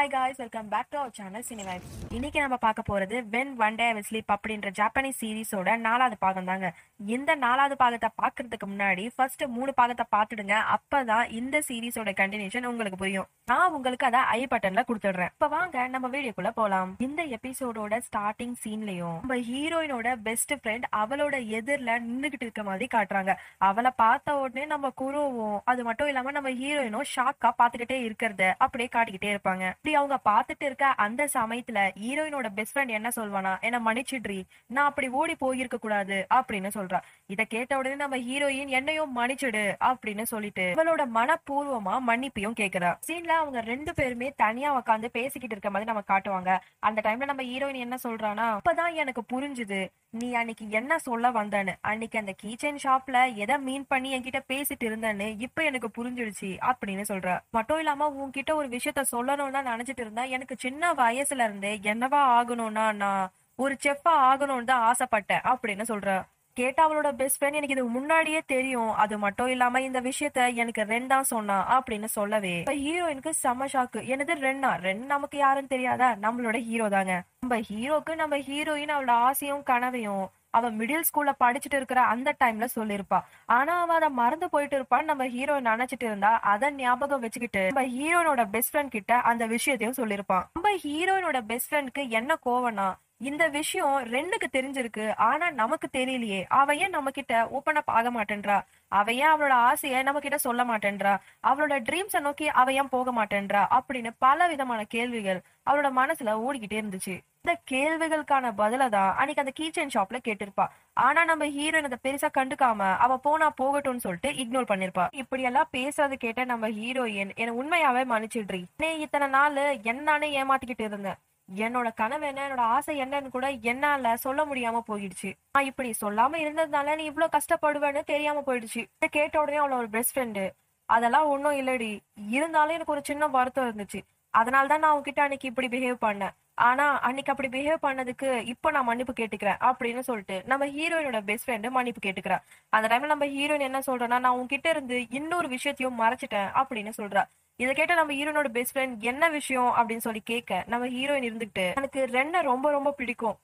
Hi guys welcome back to our channel cinema இன்னைக்கு நம்ம பார்க்க போறது when one day will sleep அப்படின்ற ஜாப்பனீஸ் சீரிஸோட நாலாவது பாகம் தாங்க இந்த நாலாவது பாகத்தை பார்க்கறதுக்கு முன்னாடி ஃபர்ஸ்ட் மூணு பாகத்தை பார்த்துடுங்க. அப்பதான் இந்த சீரிஸோட கண்டினியூஷன் உங்களுக்கு புரியும். நான் உங்களுக்கு அதை ஐ பட்டன்ல கொடுத்துடுறேன். இப்ப வாங்க நம்ம வீடியோக்குள்ள போலாம். இந்த எபிசோடோட ஸ்டார்டிங் சீன்லயும் நம்ம ஹீரோயினோட பெஸ்ட் ஃப்ரெண்ட் அவளோட எதிரில நின்னுகிட்டு இருக்க மாதிரி காட்டுறாங்க. அவளை பார்த்த உடனே நம்ம குருவும் அது மட்டும் இல்லாம நம்ம ஹீரோயினும் ஷாக்கா பாத்துக்கிட்டே இருக்கிறத அப்படியே காட்டிக்கிட்டே இருப்பாங்க. இப்படி அவங்க பாத்துட்டு இருக்க அந்த சமயத்துல ஹீரோயினோட பெஸ்ட் ஃப்ரெண்ட் என்ன சொல்வானா? என்ன மன்னிச்சிட்ரி நான் அப்படி ஓடி போயிருக்க கூடாது அப்படின்னு சொல்றா. இத கேட்ட உடனே நம்ம ஹீரோயின் என்னையும் மன்னிச்சிடு அப்படின்னு சொல்லிட்டு இவளோட மனப்பூர்வமா மன்னிப்பையும் கேக்குறா. சீன்ல அவங்க ரெண்டு பேருமே தனியா உட்காந்து பேசிக்கிட்டு இருக்க மாதிரி நம்ம காட்டுவாங்க. அந்த டைம்ல நம்ம ஹீரோயின் என்ன சொல்றானா அப்பதான் எனக்கு புரிஞ்சுது. நீ அன்னைக்கு என்ன சொல்ல வந்தன்னு? அன்னைக்கு அந்த கீச்சன் ஷாப்ல எதை மீன் பண்ணி என்கிட்ட பேசிட்டு இருந்தேன்னு இப்ப எனக்கு புரிஞ்சிடுச்சு அப்படின்னு சொல்ற. மட்டும் இல்லாம உன்கிட்ட ஒரு விஷயத்த சொல்லணும்னு தான் நினைச்சிட்டு இருந்தா எனக்கு சின்ன வயசுல இருந்தே என்னவா ஆகணும்னா நான் ஒரு செஃப்பா ஆகணும்னு தான் ஆசைப்பட்டேன் அப்படின்னு சொல்ற. கேட்டா அவளோட பெஸ்ட் ஃப்ரெண்ட் எனக்கு இது முன்னாடியே தெரியும். அது மட்டும் இல்லாம இந்த விஷயத்த எனக்கு ரெண்டா சொன்னா அப்படின்னு சொல்லவே. இப்ப ஹீரோயினுக்கு செம ஷாக்கு எனது ரெண்டா ரெண்டு நமக்கு யாருன்னு தெரியாதா? நம்மளோட ஹீரோ தாங்க. நம்ம ஹீரோக்கு நம்ம ஹீரோயின் அவளோட ஆசையும் கனவையும் அவ மிடில் ஸ்கூல்ல படிச்சுட்டு இருக்கிற அந்த டைம்ல சொல்லிருப்பா. ஆனா அவ அதை மறந்து போயிட்டு இருப்பான்னு நம்ம ஹீரோயின் நினைச்சிட்டு இருந்தா அதை ஞாபகம் வச்சுக்கிட்டு நம்ம ஹீரோயினோட பெஸ்ட் ஃப்ரெண்ட் கிட்ட அந்த விஷயத்தையும் சொல்லிருப்பான் நம்ம ஹீரோயினோட பெஸ்ட் ஃப்ரெண்ட்க்கு என்ன கோவம்னா இந்த விஷயம் ரெண்டுக்கு தெரிஞ்சிருக்கு. ஆனா நமக்கு தெரியலையே. அவ ஏன் நம்ம கிட்ட ஓப்பன் அப் ஆக மாட்டேன்றா? அவ ஏன் அவளோட ஆசைய நம்ம கிட்ட சொல்ல மாட்டேன்றா? அவளோட ட்ரீம்ஸ நோக்கி அவ ஏன் போக மாட்டேன்றா? அப்படின்னு பல விதமான கேள்விகள் அவளோட மனசுல ஓடிக்கிட்டே இருந்துச்சு. இந்த கேள்விகளுக்கான பதில தான் அன்னைக்கு அந்த கீச்சன் ஷாப்ல கேட்டிருப்பா. ஆனா நம்ம ஹீரோயின் அதை பெருசா கண்டுக்காம அவ போனா போகட்டும்னு சொல்லிட்டு இக்னோர் பண்ணிருப்பா. இப்படி எல்லாம் பேசுறது கேட்ட நம்ம ஹீரோயின் என்ன உண்மையாவே மன்னிச்சிடுறீ. நீ இத்தனை நாள் என்னானே ஏமாத்திக்கிட்டு இருந்தேன் என்னோட கனவு என்ன என்னோட ஆசை என்னன்னு கூட என்னால சொல்ல முடியாம போயிடுச்சு. நான் இப்படி சொல்லாம இருந்ததுனால நீ இவ்வளவு கஷ்டப்படுவேன்னு தெரியாம போயிடுச்சு. கேட்ட உடனே அவளோட பெஸ்ட் ஃப்ரெண்டு அதெல்லாம் ஒன்றும் இல்லடி. இருந்தாலும் எனக்கு ஒரு சின்ன வருத்தம் இருந்துச்சு. அதனால தான் நான் உன்கிட்ட அன்னைக்கு இப்படி பிஹேவ் பண்ணேன். ஆனா அன்னைக்கு அப்படி பிஹேவ் பண்ணதுக்கு இப்போ நான் மன்னிப்பு கேட்டுக்கிறேன் அப்படின்னு சொல்லிட்டு நம்ம ஹீரோயினோட பெஸ்ட் ஃப்ரெண்டு மன்னிப்பு கேட்டுக்கிறேன் அந்த டைம்ல நம்ம ஹீரோயின் என்ன சொல்றேன்னா நான் உன்கிட்ட இருந்து இன்னொரு விஷயத்தையும் மறைச்சிட்டேன் அப்படின்னு சொல்றா. இதை கேட்ட நம்ம ஹீரோனோட பெஸ்ட் ஃப்ரெண்ட் என்ன விஷயம் அப்படின்னு சொல்லி கேட்க நம்ம ஹீரோயின் இருந்துகிட்டு எனக்கு ரெண்டை ரொம்ப ரொம்ப பிடிக்கும்.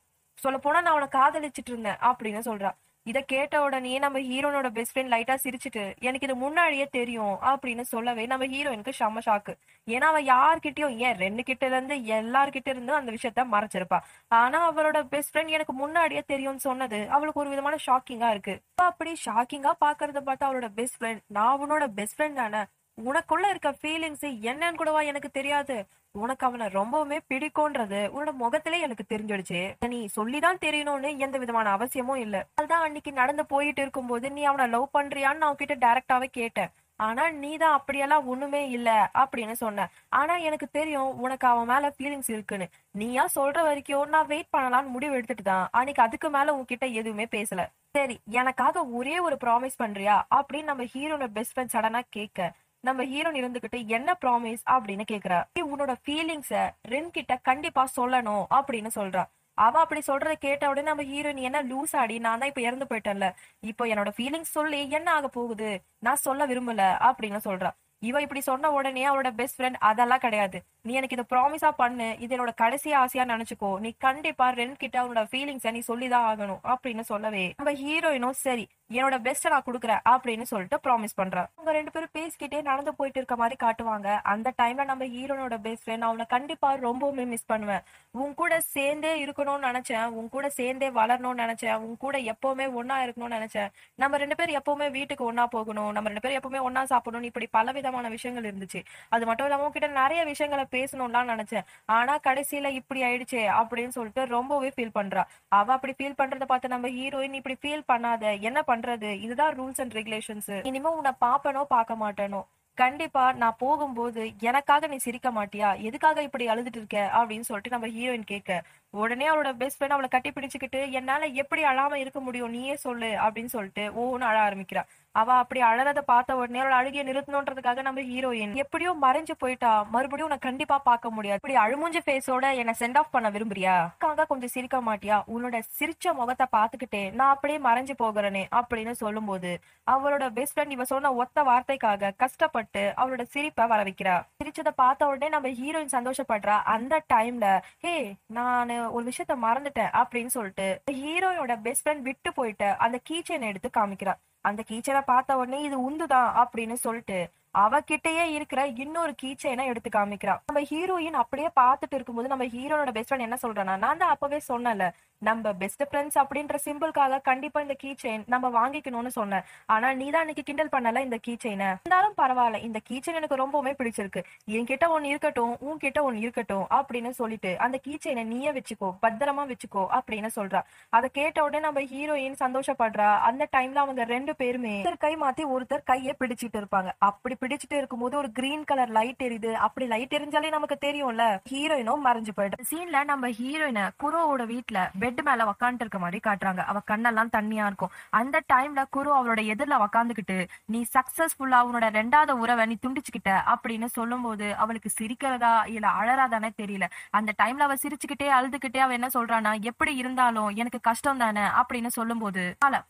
சொல்ல போனா நான் அவனை காதலிச்சிட்டு இருந்தேன் அப்படின்னு சொல்றா. இதை கேட்ட உடனே நம்ம ஹீரோனோட பெஸ்ட் ஃப்ரெண்ட் லைட்டா சிரிச்சிட்டு எனக்கு இது முன்னாடியே தெரியும் அப்படின்னு சொல்லவே நம்ம ஹீரோயினுக்கு செம்ம ஷாக்கு ஏன்னா அவன் யார்கிட்டயும் ஏன் ரெண்டு கிட்ட இருந்து எல்லார்கிட்ட இருந்தும் அந்த விஷயத்த மறைச்சிருப்பா. ஆனா அவளோட பெஸ்ட் ஃப்ரெண்ட் எனக்கு முன்னாடியே தெரியும்னு சொன்னது அவளுக்கு ஒரு விதமான ஷாக்கிங்கா இருக்கு. அப்ப அப்படி ஷாக்கிங்கா பாக்குறத பார்த்தா அவளோட பெஸ்ட் ஃப்ரெண்ட் நான் உன்னோட பெஸ்ட் ஃப்ரெண்ட் தானே? உனக்குள்ள இருக்க ஃபீலிங்ஸ் என்னன்னு கூடவா எனக்கு தெரியாது. உனக்கு அவனை ரொம்பவுமே பிடிக்கும்ன்றது உன்னோட முகத்திலே எனக்கு தெரிஞ்சிடுச்சு. நீ சொல்லிதான் தெரியணும்னு எந்த விதமான அவசியமும் இல்ல. அதுதான் அன்னைக்கு நடந்து போயிட்டு இருக்கும்போது நீ அவனை லவ் பண்றியான்னு நான் கிட்ட டைரக்டாவே கேட்டேன். ஆனா நீ தான் அப்படியெல்லாம் ஒண்ணுமே இல்ல அப்படின்னு சொன்ன. ஆனா எனக்கு தெரியும் உனக்கு அவன் மேல ஃபீலிங்ஸ் இருக்குன்னு. நீயா சொல்ற வரைக்கும் நான் வெயிட் பண்ணலாம்னு முடிவு எடுத்துட்டு தான். அன்னைக்கு அதுக்கு மேல உன்கிட்ட எதுவுமே பேசல. சரி எனக்காக ஒரே ஒரு ப்ராமிஸ் பண்றியா அப்படின்னு நம்ம ஹீரோட பெஸ்ட் ஃப்ரெண்ட் சடனா கேட்க நம்ம ஹீரோன் இருந்துகிட்டு என்ன ப்ராமிஸ் அப்படின்னு கேக்குறா. உன்னோட ஃபீலிங்ஸ ரென் கிட்ட கண்டிப்பா சொல்லணும் அப்படின்னு சொல்றா. அவ அப்படி சொல்றத கேட்ட உடனே நம்ம ஹீரோயின் என்ன லூஸ் ஆடி நான் தான் இப்ப இறந்து போயிட்டேன்ல. இப்போ என்னோட ஃபீலிங்ஸ் சொல்லி என்ன ஆக போகுது? நான் சொல்ல விரும்பல அப்படின்னு சொல்றா. இவ இப்படி சொன்ன உடனே அவளோட பெஸ்ட் ஃப்ரெண்ட் அதெல்லாம் கிடையாது. நீ எனக்கு இதை ப்ராமிஸா பண்ணு. இது என்னோட கடைசி ஆசையா நினைச்சுக்கோ. நீ கண்டிப்பா ரென் கிட்ட அவனோட ஃபீலிங்ஸ நீ சொல்லிதான் ஆகணும் அப்படின்னு சொல்லவே. நம்ம ஹீரோயினும் சரி என்னோட பெஸ்ட்டை நான் கொடுக்குறேன் அப்படின்னு சொல்லிட்டு ப்ராமிஸ் பண்றா அவங்க ரெண்டு பேரும் பேசிக்கிட்டே நடந்து போயிட்டு இருக்க மாதிரி காட்டுவாங்க. அந்த டைம்ல நம்ம ஹீரோனோட பெஸ்ட் ஃப்ரெண்ட் அவனை கண்டிப்பா ரொம்பவுமே மிஸ் பண்ணுவேன். உன் கூட சேர்ந்தே இருக்கணும்னு நினைச்சேன். உன் கூட சேர்ந்தே வளரணும்னு நினைச்சேன். உன் கூட எப்பவுமே ஒன்னா இருக்கணும்னு நினைச்சேன். நம்ம ரெண்டு பேரும் எப்பவுமே வீட்டுக்கு ஒன்னா போகணும். நம்ம ரெண்டு பேரும் எப்பவுமே ஒன்னா சாப்பிடணும் இப்படி பல விதமான விஷயங்கள் இருந்துச்சு. அது மட்டும் இல்லாம உன்கிட்ட நிறைய விஷயங்களை பேசணும்லாம் நினைச்சேன். ஆனா கடைசியில இப்படி ஆயிடுச்சே அப்படின்னு சொல்லிட்டு ரொம்பவே ஃபீல் பண்றா. அவ அப்படி ஃபீல் பண்றதை பார்த்து நம்ம ஹீரோயின் இப்படி ஃபீல் பண்ணாத. என்ன பண்றது? இதுதான் ரூல்ஸ் அண்ட் ரெகுலேஷன்ஸ் இனிமே உன்னை பாப்பனோ பார்க்க மாட்டேனோ? கண்டிப்பா நான் போகும்போது எனக்காக நீ சிரிக்க மாட்டியா? எதுக்காக இப்படி அழுதுட்டு இருக்க? அப்படின்னு சொல்லிட்டு நம்ம ஹீரோயின் கேட்க. உடனே அவளோட பெஸ்ட் ஃப்ரெண்ட் அவளை கட்டி பிடிச்சுக்கிட்டு என்னால எப்படி அழாம இருக்க முடியும்? நீயே சொல்லு அப்படின்னு சொல்லிட்டு ஓன்னு அழ ஆரம்பிக்கிறா. அவ அப்படி அழறத பார்த்த உடனே அவளோட அழுகிய நிறுத்தணுன்றதுக்காக நம்ம ஹீரோயின் எப்படியோ மறைஞ்சு போயிட்டா. மறுபடியும் உன்னை கண்டிப்பா பார்க்க முடியாது. இப்படி அழுமுஞ்ச ஃபேஸோட என்ன சென்ட் ஆஃப் பண்ண விரும்புறியா? அக்காங்க கொஞ்சம் சிரிக்க மாட்டியா? உன்னோட சிரிச்ச முகத்தை பார்த்துக்கிட்டே நான் அப்படியே மறைஞ்சு போகிறேனே அப்படின்னு சொல்லும்போது அவளோட பெஸ்ட் ஃப்ரெண்ட் இவ சொன்ன ஒத்த வார்த்தைக்காக கஷ்டப்பட்டு அவளோட சிரிப்பை வர வைக்கிறா சிரிச்சதை பார்த்த உடனே நம்ம ஹீரோயின் சந்தோஷப்படுறா. அந்த டைம்ல ஹே நான் ஒரு விஷயத்த மறந்துட்டேன் அப்படின்னு சொல்லிட்டு ஹீரோயோட பெஸ்ட் ஃப்ரெண்ட் விட்டு போயிட்டு அந்த கீச்சனை எடுத்து காமிக்கிறார் அந்த கீச்சனை பார்த்த உடனே இது உந்துதான் அப்படின்னு சொல்லிட்டு அவகிட்டயே இருக்கிற இன்னொரு கீச்சைனா எடுத்து காமிக்கிறான். நம்ம ஹீரோயின் அப்படியே பார்த்துட்டு இருக்கும்போது நம்ம ஹீரோனோட பெஸ்ட் ஃப்ரெண்ட் என்ன சொல்றானா நான் தான் அப்பவே சொன்னல நம்ம பெஸ்ட் ஃப்ரெண்ட்ஸ் அப்படின்ற சிம்பிள்காக கண்டிப்பா இந்த கீ செயின் நம்ம வாங்கிக்கணும்னு சொன்னேன். ஆனா நீ தான் இன்னைக்கு கிண்டல் பண்ணல இந்த கீ செயினை இருந்தாலும் பரவாயில்ல இந்த கீ செயின் எனக்கு ரொம்பவுமே பிடிச்சிருக்கு. என்கிட்ட ஒன்னு இருக்கட்டும் உன்கிட்ட ஒன்னு இருக்கட்டும் அப்படின்னு சொல்லிட்டு அந்த கீ செயினை நீயே வச்சுக்கோ பத்திரமா வச்சுக்கோ அப்படின்னு சொல்றா. அதை கேட்ட உடனே நம்ம ஹீரோயின் சந்தோஷப்படுறா. அந்த டைம்ல அவங்க ரெண்டு பேருமே ஒருத்தர் கை மாத்தி ஒருத்தர் கையை பிடிச்சிட்டு இருப்பாங்க. அப்படி பிடிச்சிட்டு இருக்கும்போது ஒரு கிரீன் கலர் லைட் எரியுது. அப்படி லைட் எரிஞ்சாலே நமக்கு தெரியும்ல ஹீரோயினும் மறைஞ்சு போயிடும் சீன்ல நம்ம ஹீரோயினை குரோவோட வீட்ல பெட் மேல உக்காந்துட்டு இருக்க மாதிரி காட்டுறாங்க. அவ கண்ணெல்லாம் தண்ணியா இருக்கும். அந்த டைம்ல குரு அவளோட எதிரில உக்காந்துக்கிட்டு நீ சக்சஸ்ஃபுல்லா உன்னோட ரெண்டாவது உறவை நீ துண்டிச்சுக்கிட்ட அப்படின்னு சொல்லும்போது அவளுக்கு சிரிக்கிறதா இல்ல அழறாதானே தெரியல. அந்த டைம்ல அவ சிரிச்சுக்கிட்டே அழுதுகிட்டே அவ என்ன சொல்றானா எப்படி இருந்தாலும் எனக்கு கஷ்டம் தானே அப்படின்னு சொல்லும் போது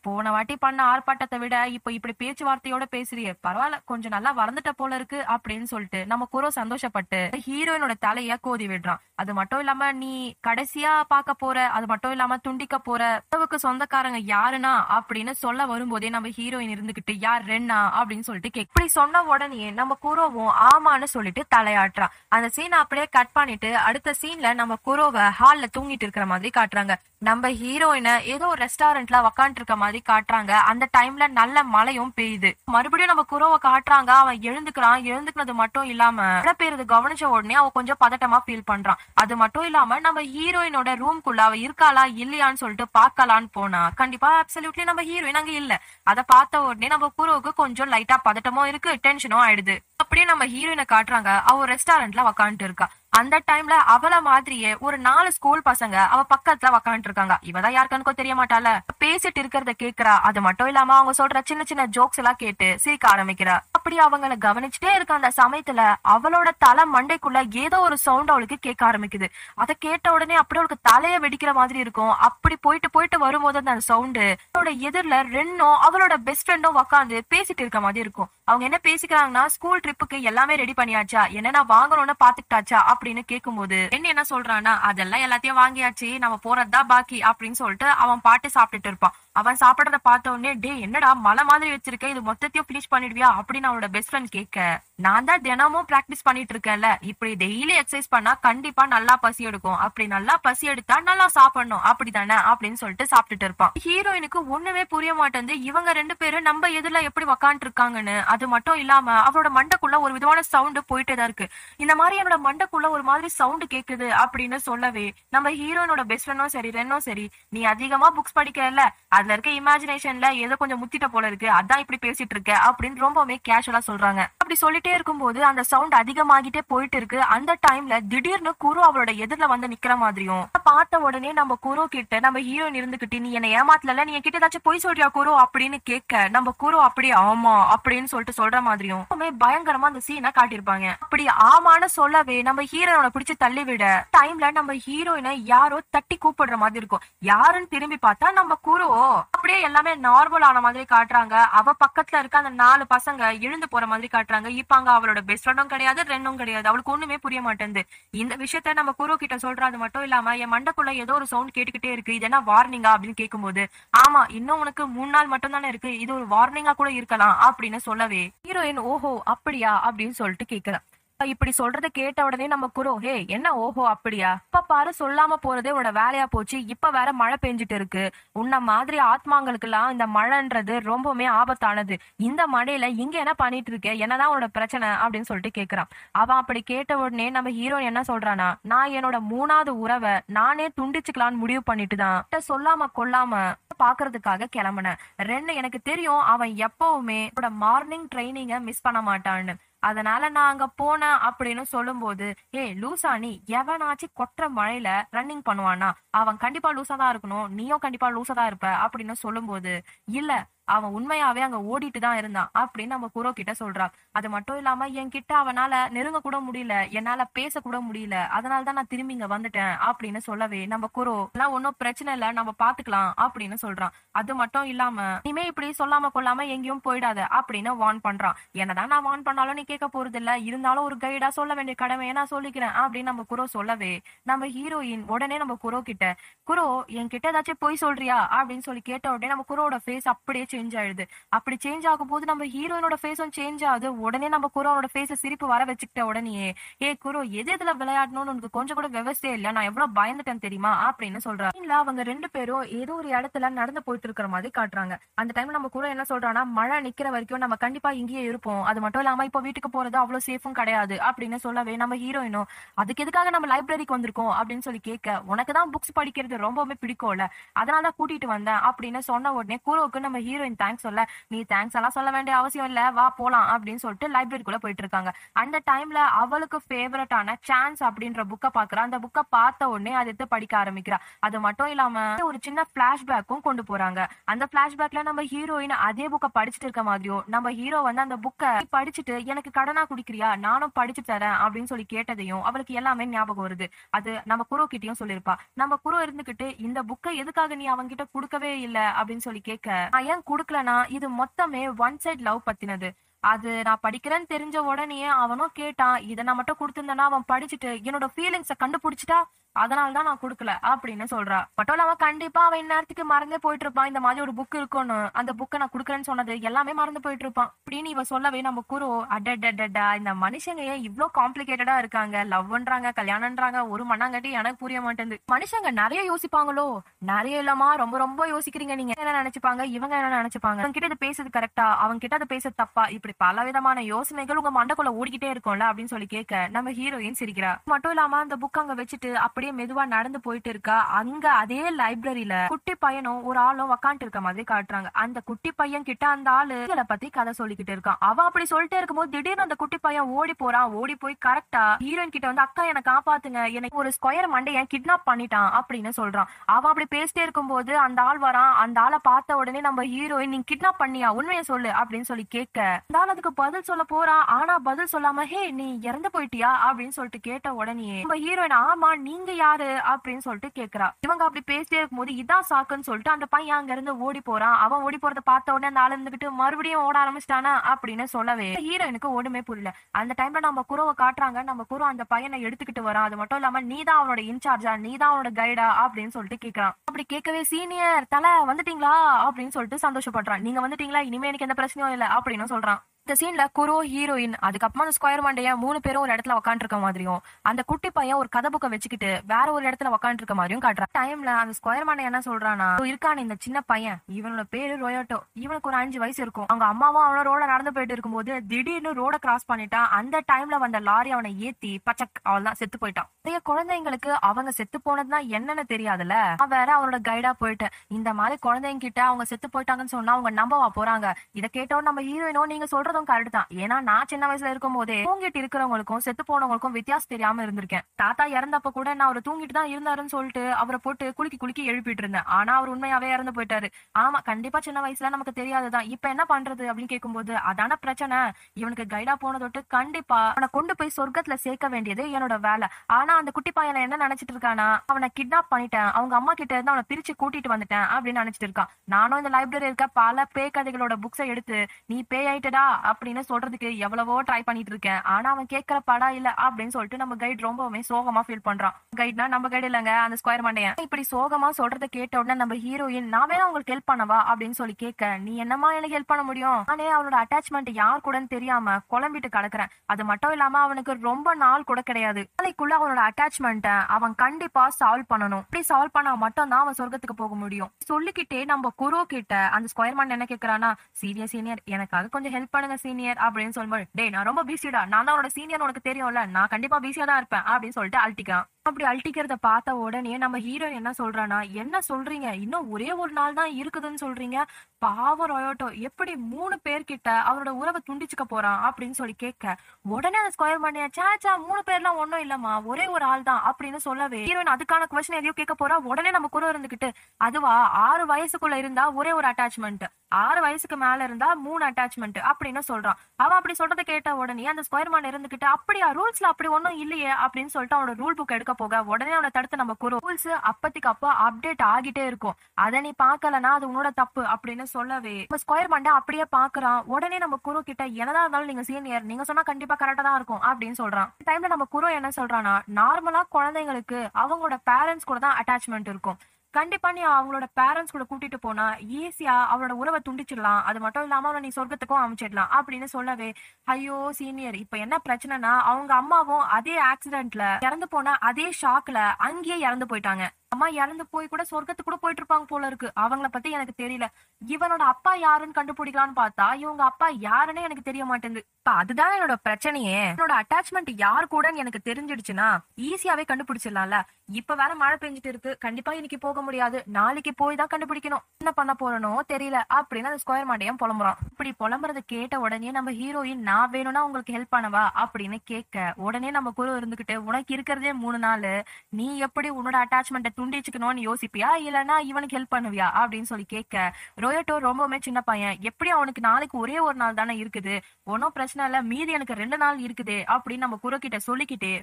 போன வாட்டி பண்ண ஆர்ப்பாட்டத்தை விட இப்ப இப்படி பேச்சுவார்த்தையோட பேசுறியே பரவாயில்ல கொஞ்சம் நல்லா வளர்ந்துட்ட போல இருக்கு அப்படின்னு சொல்லிட்டு நம்ம குரோ சந்தோஷப்பட்டு ஹீரோயினோட தலைய கோதி விடுறான். அது மட்டும் இல்லாம நீ கடைசியா பாக்க போற அது மட்டும் மட்டும் இல்லாம துண்டிக்க போற உறவுக்கு சொந்தக்காரங்க யாருன்னா அப்படின்னு சொல்ல வரும்போதே நம்ம ஹீரோயின் இருந்துகிட்டு யார் ரென்னா? அப்படின்னு சொல்லிட்டு கேக் இப்படி சொன்ன உடனே நம்ம குரோவும் ஆமான்னு சொல்லிட்டு தலையாட்டுறான் அந்த சீனை அப்படியே கட் பண்ணிட்டு அடுத்த சீன்ல நம்ம குரோவை ஹால்ல தூங்கிட்டு இருக்கிற மாதிரி காட்டுறாங்க. நம்ம ஹீரோயினை ஏதோ ஒரு ரெஸ்டாரண்ட்ல உக்காந்துட்டு இருக்க மாதிரி காட்டுறாங்க. அந்த டைம்ல நல்ல மழையும் பெய்யுது. மறுபடியும் நம்ம குரோவை காட்டுறாங்க. அவன் எழுந்துக்கிறான். எழுந்துக்கிறது மட்டும் இல்லாம மழை பெய்யறது கவனிச்ச உடனே அவன் கொஞ்சம் பதட்டமா ஃபீல் பண்றான். அது மட்டும் இல்லாம நம்ம ஹீரோயினோட ரூம்குள்ள அவ இருக்காளா இல்லையான்னு சொல்லிட்டு பார்க்கலான்னு போனா கண்டிப்பா அப்சல்யூட்லி நம்ம ஹீரோயின் அங்க இல்ல. அத பார்த்த உடனே நம்ம குரோவுக்கு கொஞ்சம் லைட்டா பதட்டமும் இருக்கு டென்ஷனும் ஆயிடுது. அப்படியே நம்ம ஹீரோயினை காட்டுறாங்க. அவ ரெஸ்டாரண்ட்ல உக்காந்துட்டு இருக்கா. அந்த டைம்ல அவள மாதிரியே ஒரு நாலு ஸ்கூல் பசங்க அவ பக்கத்துல உக்காந்துட்டு இருக்காங்க இவதான் யாருக்கனுக்கோ தெரிய மாட்டால பேசிட்டு இருக்கிறத கேக்குறா. அது மட்டும் இல்லாம அவங்க சொல்ற சின்ன சின்ன ஜோக்ஸ் எல்லாம் கேட்டு சிரிக்க ஆரம்பிக்கிறா. அப்படி அவங்கள கவனிச்சுட்டே இருக்க அந்த சமயத்துல அவளோட தலை மண்டைக்குள்ள ஏதோ ஒரு சவுண்ட் அவளுக்கு கேட்க ஆரம்பிக்குது. அதை கேட்ட உடனே அப்படியே அவளுக்கு தலைய வெடிக்கிற மாதிரி இருக்கும். அப்படி போயிட்டு போயிட்டு வரும்போது அந்த சவுண்டு அவளோட எதிரில ரெண்டும் அவளோட பெஸ்ட் ஃப்ரெண்டும் உக்காந்து பேசிட்டு இருக்க மாதிரி இருக்கும். அவங்க என்ன பேசிக்கிறாங்கன்னா ஸ்கூல் ட்ரிப்புக்கு எல்லாமே ரெடி பண்ணியாச்சா? என்னென்ன வாங்கணும்னு பாத்துக்கிட்டாச்சா? அப்படின்னு கேட்கும்போது என்ன என்ன சொல்றான்னா அதெல்லாம் எல்லாத்தையும் வாங்கியாச்சு நம்ம போறதுதான் பாக்கி அப்படின்னு சொல்லிட்டு அவன் பாட்டு சாப்பிட்டுட்டு இருப்பான். அவன் சாப்பிடறத பார்த்த உடனே டே என்னடா மலை மாதிரி வச்சிருக்க? இது மொத்தத்தையும் பினிஷ் பண்ணிடுவியா? அப்படின்னு அவனோட பெஸ்ட் ஃப்ரெண்ட் கேட்க நான் தான் தினமும் பிராக்டிஸ் பண்ணிட்டு இருக்கேன்ல. இப்படி டெய்லி எக்ஸசைஸ் பண்ணா கண்டிப்பா நல்லா பசி எடுக்கும். அப்படி நல்லா பசி எடுத்தா நல்லா சாப்பிடணும். அப்படிதானே அப்படின்னு சொல்லிட்டு சாப்பிட்டுட்டு இருப்பான். ஹீரோயினுக்கு ஒண்ணுமே புரிய மாட்டேங்குது. இவங்க ரெண்டு பேரும் நம்ம எதிரில எப்படி உக்காந்துட்டு இருக்காங்கன்னு அது மட்டும் இல்லாம அவரோட மண்டக்குள்ள ஒரு விதமான சவுண்ட் போயிட்டே தான் இருக்கு. இந்த மாதிரி என்னோட மண்டக்குள்ள ஒரு மாதிரி சவுண்ட் கேக்குது அப்படின்னு சொல்லவே நம்ம ஹீரோயினோட பெஸ்ட் ஃப்ரெண்டும் சரி ரெண்டும் சரி நீ அதிகமா புக்ஸ் படிக்கிறல்ல அதுல இருக்க இமேஜினேஷன்ல ஏதோ கொஞ்சம் முத்திட்ட போல இருக்கு அதான் இப்படி பேசிட்டு இருக்க அப்படின்னு ரொம்பவே கேஷுவலா சொல்றாங்க. அப்படி சொல்லிட்டே இருக்கும்போது அந்த சவுண்ட் அதிகமாகிட்டே போயிட்டு இருக்கு. அந்த டைம்ல திடீர்னு குரு அவளோட எதிரில வந்து நிக்கிற மாதிரியும் பார்த்த உடனே நம்ம குரோ கிட்ட நம்ம ஹீரோயின் இருந்துகிட்டு நீ என்ன ஏமாத்தல நீ என்கிட்ட ஏதாச்சும் பொய் சொல்றியா குரோ? அப்படின்னு கேட்க நம்ம குரோ அப்படியே ஆமா அப்படின்னு சொல்லிட்டு சொல்ற மாதிரியும் ரொம்பவே பயங்கரமா அந்த சீனை காட்டியிருப்பாங்க. அப்படி ஆமான்னு சொல்லவே நம்ம ஹீரோயினை பிடிச்சு தள்ளி விட டைம்ல நம்ம ஹீரோயினை யாரோ தட்டி கூப்பிடுற மாதிரி இருக்கும். யாருன்னு திரும்பி பார்த்தா நம்ம குரோ. அப்படியே எல்லாமே நார்மல் ஆன மாதிரி காட்டுறாங்க. அவ பக்கத்துல இருக்க அந்த நாலு பசங்க எழுந்து போற மாதிரி காட்டுறாங்க. இப்ப அங்க அவளோட பெஸ்ட் ஃப்ரெண்டும் கிடையாது ரெண்டும் கிடையாது. அவளுக்கு ஒண்ணுமே புரிய மாட்டேங்குது. இந்த விஷயத்த நம்ம குரு கிட்ட சொல்றது மட்டும் இல்லாம என் மண்டக்குள்ள ஏதோ ஒரு சவுண்ட் கேட்டுக்கிட்டே இருக்கு. இது என்ன வார்னிங்கா அப்படின்னு கேட்கும்போது ஆமா இன்னும் உனக்கு மூணு நாள் மட்டும் தானே இருக்கு. இது ஒரு வார்னிங்கா கூட இருக்கலாம் அப்படின்னு சொல்லவே ஹீரோயின் ஓஹோ அப்படியா? அப்படின்னு சொல்லிட்டு கேக்குறான் இப்படி சொல்றத கேட்ட உடனே நம்ம குரோ ஹே என்ன ஓஹோ அப்படியா? இப்ப பாரு சொல்லாம போறதே உன்னோட வேலையா போச்சு. இப்ப வேற மழை பெஞ்சிட்டு இருக்கு. உன்ன மாதிரி ஆத்மாங்களுக்கெல்லாம் இந்த மழைன்றது ரொம்பவுமே ஆபத்தானது. இந்த மழையில இங்க என்ன பண்ணிட்டு இருக்க? என்னதான் உன்னோட பிரச்சனை? அப்படின்னு சொல்லிட்டு கேக்குறான். அவன் அப்படி கேட்ட உடனே நம்ம ஹீரோயின் என்ன சொல்றானா நான் என்னோட மூணாவது உறவை நானே துண்டிச்சுக்கலான்னு முடிவு பண்ணிட்டு தான் சொல்லாம கொல்லாம பாக்குறதுக்காக கிளம்புனேன். ரெண்டு எனக்கு தெரியும் அவன் எப்பவுமே மார்னிங் ட்ரைனிங்க மிஸ் பண்ண மாட்டான்னு. அதனால நான் அங்க போனேன் அப்படின்னு சொல்லும்போது ஏய் லூசா நீ எவனாச்சும் கொட்டுற மழையில ரன்னிங் பண்ணுவானா அவன் கண்டிப்பா லூசா தான் இருக்கணும் நீயும் கண்டிப்பா லூசா தான் இருப்ப அப்படின்னு சொல்லும்போது இல்ல அவன் உண்மையாவே அங்க ஓடிட்டு தான் இருந்தான் அப்படின்னு நம்ம குரோ கிட்ட சொல்றான். அது மட்டும் இல்லாம என்கிட்ட அவனால நெருங்க கூட முடியல என்னால பேச கூட முடியல அதனால தான் நான் திரும்பி இங்க வந்துட்டேன் அப்படின்னு சொல்லவே நம்ம குரோ எல்லாம் ஒன்னும் பிரச்சனை இல்ல நம்ம பாத்துக்கலாம் அப்படின்னு சொல்றான். அது மட்டும் இல்லாம இனிமே இப்படி சொல்லாம கொள்ளாம எங்கேயும் போயிடாத அப்படின்னு வான் பண்றான். என்னதான் நான் வான் பண்ணாலும் நீ கேட்க போறது இல்ல இருந்தாலும் ஒரு கைடா சொல்ல வேண்டிய கடமையை நான் சொல்லிக்கிறேன் அப்படின்னு நம்ம குரோ சொல்லவே நம்ம ஹீரோயின் உடனே நம்ம குரோ கிட்ட குரோ என்கிட்ட ஏதாச்சும் பொய் சொல்றியா? அப்படின்னு சொல்லி கேட்ட உடனே நம்ம குரோட ஃபேஸ் அப்படியே சேஞ்ச் ஆயிடுது. அப்படி சேஞ்ச் ஆகும் போது நம்ம ஹீரோயினோட ஃபேஸும் சேஞ்ச் ஆகுது. உடனே நம்ம குரோவோட ஃபேஸ சிரிப்பு வர வச்சுக்கிட்ட உடனே ஏ குரோ எது எதுல விளையாடணும்னு உனக்கு கொஞ்சம் கூட விவசாயம் இல்ல. நான் எவ்வளவு பயந்துட்டேன் தெரியுமா? அப்படின்னு சொல்றாங்க இல்ல அவங்க ரெண்டு பேரும் ஏதோ ஒரு இடத்துல நடந்து போயிட்டு இருக்கிற மாதிரி காட்டுறாங்க. அந்த டைம்ல நம்ம குரோ என்ன சொல்றான்னா மழை நிக்கிற வரைக்கும் நம்ம கண்டிப்பா இங்கேயே இருப்போம். அது மட்டும் இல்லாம இப்ப வீட்டுக்கு போறது அவ்வளவு சேஃபும் கிடையாது. அப்படின்னு சொல்லவே நம்ம ஹீரோயினும் அதுக்கு எதுக்காக நம்ம லைப்ரரிக்கு வந்திருக்கோம்? அப்படின்னு சொல்லி கேட்க உனக்கு தான் புக்ஸ் படிக்கிறது ரொம்பவுமே பிடிக்கும்ல. அதனால கூட்டிட்டு வந்தேன். அப்படின்னு சொன்ன உடனே குரோவுக்கு நம்ம ஹீரோ ஹீரோயின் தேங்க்ஸ் சொல்ல. நீ தேங்க்ஸ் எல்லாம் சொல்ல வேண்டிய அவசியம் இல்ல. வா போலாம் அப்படின்னு சொல்லிட்டு லைப்ரரிக்குள்ள போயிட்டு இருக்காங்க. அந்த டைம்ல அவளுக்கு ஃபேவரட்டான சான்ஸ் அப்படின்ற புக்கை பாக்குறா அந்த புக்கை பார்த்த உடனே அதை எடுத்து படிக்க ஆரம்பிக்கிறா. அது மட்டும் இல்லாம ஒரு சின்ன பிளாஷ்பேக்கும் கொண்டு போறாங்க. அந்த பிளாஷ்பேக்ல நம்ம ஹீரோயின் அதே புக்கை படிச்சுட்டு இருக்க மாதிரியும் நம்ம ஹீரோ வந்து அந்த புக்கை படிச்சுட்டு எனக்கு கடனா குடிக்கிறியா? நானும் படிச்சு தரேன் அப்படின்னு சொல்லி கேட்டதையும் அவளுக்கு எல்லாமே ஞாபகம் வருது. அது நம்ம குரு கிட்டயும் சொல்லிருப்பா நம்ம குரு இருந்துகிட்டு இந்த புக்கை எதுக்காக நீ அவன்கிட்ட கொடுக்கவே இல்ல அப்படின்னு சொல்லி கேட்க நான் ஏன் கொடுக்கலனா இது மொத்தமே ஒன் சைட் லவ் பத்தினது. அது நான் படிக்கிறேன்னு தெரிஞ்ச உடனே அவனும் கேட்டான் இதை நான் மட்டும் கொடுத்துருந்தேன்னா அவன் படிச்சுட்டு என்னோட ஃபீலிங்ஸ கண்டுபிடிச்சிட்டா? அதனால தான் நான் கொடுக்கல அப்படின்னு சொல்றா. மட்டும் இல்லாம கண்டிப்பா அவன் இந்நேரத்துக்கு மறந்தே போயிட்டு இருப்பான் இந்த மாதிரி ஒரு புக் இருக்கும்னு அந்த புக்கை நான் கொடுக்குறேன்னு சொன்னது எல்லாமே மறந்து போயிட்டு இருப்பான் அப்படின்னு இவ சொல்லவே நம்ம குரு அடடடடா இந்த மனுஷங்க ஏன் இவ்ளோ காம்ப்ளிகேட்டடா இருக்காங்க? லவ்ன்றாங்க கல்யாணம்ன்றாங்க ஒரு மண்ணாங்கட்டி எனக்கு புரிய மாட்டேங்குது. மனுஷங்க நிறைய யோசிப்பாங்களோ? நிறைய இல்லமா ரொம்ப ரொம்ப யோசிக்கிறீங்க. நீங்க என்ன நினைச்சுப்பாங்க? இவங்க என்ன நினைச்சுப்பாங்க? அவங்க கிட்ட இது பேசுறது கரெக்டா அவங்க கிட்ட அது பேசுறது தப்பா? இப்படி பல விதமான யோசனைகள் உங்க மண்டக்குள்ள ஓடிக்கிட்டே இருக்கும்ல அப்படின்னு சொல்லி கேட்க நம்ம ஹீரோயின் சிரிக்கிறா. மட்டும் இல்லாம அந்த புக் அங்க வச்சுட்டு அப்படியே மெதுவா நடந்து போயிட்டு இருக்கா? அங்க அதே லைப்ரரியில குட்டி பையனும் ஒரு ஆளும் உக்காந்துட்டு இருக்க மாதிரி காட்டுறாங்க. அந்த குட்டி பையன் கிட்ட அந்த ஆளு இவளை பத்தி கதை சொல்லிக்கிட்டு இருக்கான். அவன் அப்படி சொல்லிட்டே இருக்கும்போது திடீர்னு அந்த குட்டி பையன் ஓடி போறான். ஓடி போய் கரெக்டா ஹீரோயின் கிட்ட வந்து அக்கா என்ன காப்பாத்துங்க. எனக்கு ஒரு ஸ்கொயர் மண்டைய கிட்னாப் பண்ணிட்டான் அப்படின்னு சொல்றான். அவன் அப்படி பேசிட்டே இருக்கும்போது அந்த ஆள் வரான். அந்த ஆளை பார்த்த உடனே நம்ம ஹீரோயின் நீ கிட்னாப் பண்ணியா? உண்மையை சொல்லு அப்படின்னு சொல்லி கேட்க. அந்த ஆள் அதுக்கு பதில் சொல்ல போறான். ஆனா பதில் சொல்லாம ஹே நீ இறந்து போயிட்டியா? அப்படின்னு சொல்லிட்டு கேட்ட உடனே நம்ம ஹீரோயின் ஆமா நீங்க யாரு அப்படின்னு சொல்லிட்டு கேக்குறா. இவங்க அப்படி பேசிட்டே இருக்கும்போது இதான் சாக்குன்னு சொல்லிட்டு அந்த பையன் அங்க இருந்து ஓடி போறான். அவன் ஓடி போறத பார்த்த உடனே அந்த ஆள் இருந்துகிட்டு மறுபடியும் ஓட ஆரம்பிச்சிட்டானா? அப்படின்னு சொல்லவே ஹீரோயினுக்கு ஒண்ணுமே புரியல. அந்த டைம்ல நம்ம குருவை காட்டுறாங்க. நம்ம குரு அந்த பையனை எடுத்துக்கிட்டு வரான். அது மட்டும் இல்லாம நீ தான் அவனோட இன்சார்ஜா நீ தான் அவனோட கைடா அப்படின்னு சொல்லிட்டு கேக்குறான். அப்படி கேட்கவே சீனியர் தலை வந்துட்டீங்களா? அப்படின்னு சொல்லிட்டு சந்தோஷப்படுறான். நீங்க வந்துட்டீங்களா? இனிமே எனக்கு எந்த பிரச்சனையும் இல்ல. அப்படின்னு சொல்றான். இந்த சீன்ல குரோ ஹீரோயின் அதுக்கப்புறமா அந்த ஸ்கொயர் மண்டைய மூணு பேரும் ஒரு இடத்துல உக்காந்துருக்க மாதிரியும் அந்த குட்டி பையன் ஒரு கதை புக்கை வச்சுக்கிட்டு வேற ஒரு இடத்துல உக்காந்துருக்க மாதிரியும் காட்டுறான். டைம்ல அந்த ஸ்கொயர் மண்டை என்ன சொல்றானா இருக்கான இந்த சின்ன பையன். இவனோட பேரு ரொயோட்டோ இவனுக்கு ஒரு அஞ்சு வயசு இருக்கும். அவங்க அம்மாவும் அவனோட ரோட நடந்து போயிட்டு இருக்கும்போது திடீர்னு ரோட கிராஸ் பண்ணிட்டான் அந்த டைம்ல வந்த லாரி அவனை ஏத்தி பச்சக் அவள் தான் செத்து போயிட்டான். நிறைய குழந்தைங்களுக்கு அவங்க செத்து போனதுன்னா என்னன்னு தெரியாதுல்ல? அவன் வேற அவனோட கைடா போயிட்டேன். இந்த மாதிரி குழந்தைங்க கிட்ட அவங்க செத்து போயிட்டாங்கன்னு சொன்னா அவங்க நம்பவா போறாங்க? இதை கேட்டோம் நம்ம ஹீரோயினோ நீங்க சொல்றது சொல்றதும் கரெக்ட் தான். ஏன்னா நான் சின்ன வயசுல இருக்கும் போதே தூங்கிட்டு இருக்கிறவங்களுக்கும் செத்து போனவங்களுக்கும் வித்தியாசம் தெரியாம இருந்திருக்கேன். தாத்தா இறந்தப்ப கூட நான் அவர் தூங்கிட்டு தான் இருந்தாருன்னு சொல்லிட்டு அவரை போட்டு குலுக்கி குலுக்கி எழுப்பிட்டு இருந்தேன். ஆனா அவர் உண்மையாவே இறந்து போயிட்டாரு. ஆமா கண்டிப்பா சின்ன வயசுல நமக்கு தெரியாதுதான் இப்ப என்ன பண்றது அப்படின்னு கேட்கும்போது அதான பிரச்சனை. இவனுக்கு கைடா போன தொட்டு கண்டிப்பா அவனை கொண்டு போய் சொர்க்கத்துல சேர்க்க வேண்டியது என்னோட வேலை. ஆனா அந்த குட்டி பையனை என்ன நினைச்சிட்டு இருக்கானா? அவனை கிட்னாப் பண்ணிட்டேன். அவங்க அம்மா கிட்ட இருந்து அவனை பிரிச்சு கூட்டிட்டு வந்துட்டேன் அப்படின்னு நினைச்சிட்டு இருக்கான். நானும் இந்த லைப்ரரி இருக்க பல பேய் கதைகளோட புக்ஸை எடுத்து நீ பேய் ஆயிட்டடா அப்படின்னு சொல்றதுக்கு எவ்வளவோ ட்ரை பண்ணிட்டு இருக்கேன் ஆனா அவன் கேட்கற படா இல்ல அப்படின்னு சொல்லிட்டு நம்ம கைட் ரொம்பவுமே சோகமா ஃபீல் பண்றான். கைட்னா நம்ம கைடு இல்லங்க அந்த ஸ்கொயர் மண்டையன். இப்படி சோகமா சொல்றத கேட்ட உடனே நம்ம ஹீரோயின் நான் வேணா உங்களுக்கு ஹெல்ப் பண்ணவா அப்படின்னு சொல்லி கேட்க நீ என்னமா எனக்கு ஹெல்ப் பண்ண முடியும்? நானே அவனோட அட்டாச்மெண்ட் யார் கூடன்னு தெரியாம குழம்பிட்டு கிடக்குறேன். அது மட்டும் இல்லாம அவனுக்கு ரொம்ப நாள் கூட கிடையாது. நாளைக்குள்ள அவனோட அட்டாச்மெண்ட்டை அவன் கண்டிப்பா சால்வ் பண்ணணும். இப்படி சால்வ் பண்ணா மட்டும் தான் அவன் சொர்க்கத்துக்கு போக முடியும். சொல்லிக்கிட்டே நம்ம குரு கிட்ட அந்த ஸ்கொயர் மேன் என்ன கேக்குறானா சீனியர் சீனியர் எனக்காக கொஞ்சம் ஹெல்ப் பண்ணுங்க சீனியர் அப்படின்னு சொல்லும்போது டேய் நான் ரொம்ப பிஸிடா நான் தான் உனோட சீனியர் உனக்கு தெரியும்ல. நான் கண்டிப்பா பிஸியா தான் இருப்பேன். அப்படின்னு சொல்லிட்டு அழட்டிக்கான் அப்படி அழட்டிக்கிறத பார்த்த உடனே நம்ம ஹீரோயின் என்ன சொல்றானா என்ன சொல்றீங்க? இன்னும் ஒரே ஒரு நாள் தான் இருக்குதுன்னு சொல்றீங்க? பாவம் ரொயோட்டோ எப்படி மூணு பேர்கிட்ட அவரோட உறவை துண்டிச்சுக்க போறான்? அப்படின்னு சொல்லி கேட்க உடனே அந்த ஸ்கொயர் பண்ணியா? சாச்சா மூணு பேர்லாம் ஒன்னும் இல்லம்மா. ஒரே ஒரு ஆள் தான். அப்படின்னு சொல்லவே ஹீரோயின் அதுக்கான கொஸ்டின் எதையோ கேட்க போறா. உடனே நம்ம கூட இருந்துகிட்டு அதுவா? ஆறு வயசுக்குள்ள இருந்தா ஒரே ஒரு அட்டாச்மெண்ட் ஆறு வயசுக்கு மேல இருந்தா மூணு அட்டாச்மெண்ட் அப்படின்னு சொல்றான். அவன் அப்படி சொல்றத கேட்ட உடனே அந்த ஸ்கொயர் மேன் இருந்துகிட்டு அப்படியா? ரூல்ஸ்ல அப்படி ஒன்னும் இல்லையே? அப்படின்னு சொல்லிட்டு அவனோட ரூல் புக் எடுக்க போக உடனே அவனை தடுத்து நம்ம குரு ரூல்ஸ் அப்பத்துக்கு அப்ப அப்டேட் ஆகிட்டே இருக்கும். அதை நீ பாக்கலனா அது உன்னோட தப்பு அப்படின்னு சொல்லவே. நம்ம ஸ்கொயர் மண்டை அப்படியே பாக்குறான் உடனே நம்ம குரு கிட்ட என்னதான் இருந்தாலும் நீங்க சீனியர் நீங்க சொன்னா கண்டிப்பா கரெக்டா தான் இருக்கும் அப்படின்னு சொல்றான். இந்த டைம்ல நம்ம குரு என்ன சொல்றான்னா நார்மலா குழந்தைங்களுக்கு அவங்களோட பேரண்ட்ஸ் கூட தான் அட்டாச்மெண்ட் இருக்கும். கண்டிப்பா நீ அவங்களோட பேரண்ட்ஸ் கூட கூட்டிட்டு போனா ஈஸியா அவளோட உறவை துண்டிச்சிடலாம். அது மட்டும் இல்லாம அவளை நீ சொர்க்கத்துக்கும் அமைச்சிடலாம் அப்படின்னு சொல்லவே ஐயோ சீனியர் இப்ப என்ன பிரச்சனைனா அவங்க அம்மாவும் அதே ஆக்சிடென்ட்ல இறந்து போன அதே ஷாக்ல அங்கேயே இறந்து போயிட்டாங்க. அம்மா இறந்து போய் கூட சொர்க்கத்துக்கு கூட போயிட்டு இருப்பாங்க போல இருக்கு. அவங்கள பத்தி எனக்கு தெரியல. இவனோட அப்பா யாருன்னு கண்டுபிடிக்கலாம்னு பார்த்தா இவங்க அப்பா யாருன்னு எனக்கு தெரிய மாட்டேங்குது. இப்ப அதுதான் என்னோட பிரச்சனையே. என்னோட அட்டாச்மெண்ட் யார் கூடன்னு எனக்கு தெரிஞ்சிடுச்சுன்னா ஈஸியாவே கண்டுபிடிச்சிடலாம்ல. இப்ப வேற மழை பெஞ்சிட்டு இருக்கு. கண்டிப்பா இன்னைக்கு போக முடியாது. நாளைக்கு போய் தான் கண்டுபிடிக்கணும். என்ன பண்ண போறனோ தெரியல. அப்படின்னு அந்த ஸ்கொயர் மாட்டையும் புலம்புறான். இப்படி புலம்புறத கேட்ட உடனே நம்ம ஹீரோயின் நான் வேணும்னா உங்களுக்கு ஹெல்ப் பண்ணவா? அப்படின்னு கேட்க உடனே நம்ம குரு இருந்துகிட்டு உனக்கு இருக்கிறதே மூணு நாள். நீ எப்படி உன்னோட அட்டாச்மெண்ட்டை துண்டிச்சுக்கணும்னு யோசிப்பியா? இல்லைன்னா இவனுக்கு ஹெல்ப் பண்ணுவியா? அப்படின்னு சொல்லி கேட்க ரோயட்டோ ரொம்பவுமே சின்ன பையன். எப்படி அவனுக்கு நாளைக்கு ஒரே ஒரு நாள் தானே இருக்குது. ஒன்னும் பிரச்சனை இல்ல. மீதி எனக்கு ரெண்டு நாள் இருக்குது அப்படின்னு நம்ம குரு கிட்ட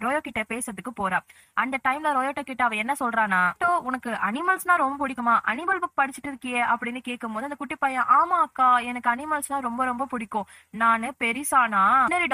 ரோயோ கிட்ட பேசுறதுக்கு போறா. அந்த டைம்ல ரோயோட்டோ கிட்ட அவ என்ன சொல்றானா உனக்கு அனிமல்ஸ்னா ரொம்ப பிடிக்குமா? அனிமல் புக் படிச்சுட்டு இருக்கியே? அப்படின்னு கேட்கும்போது அந்த குட்டி பையன் ஆமா அக்கா எனக்கு அனிமல்ஸ்னா ரொம்ப ரொம்ப பிடிக்கும். நானு பெரிசானா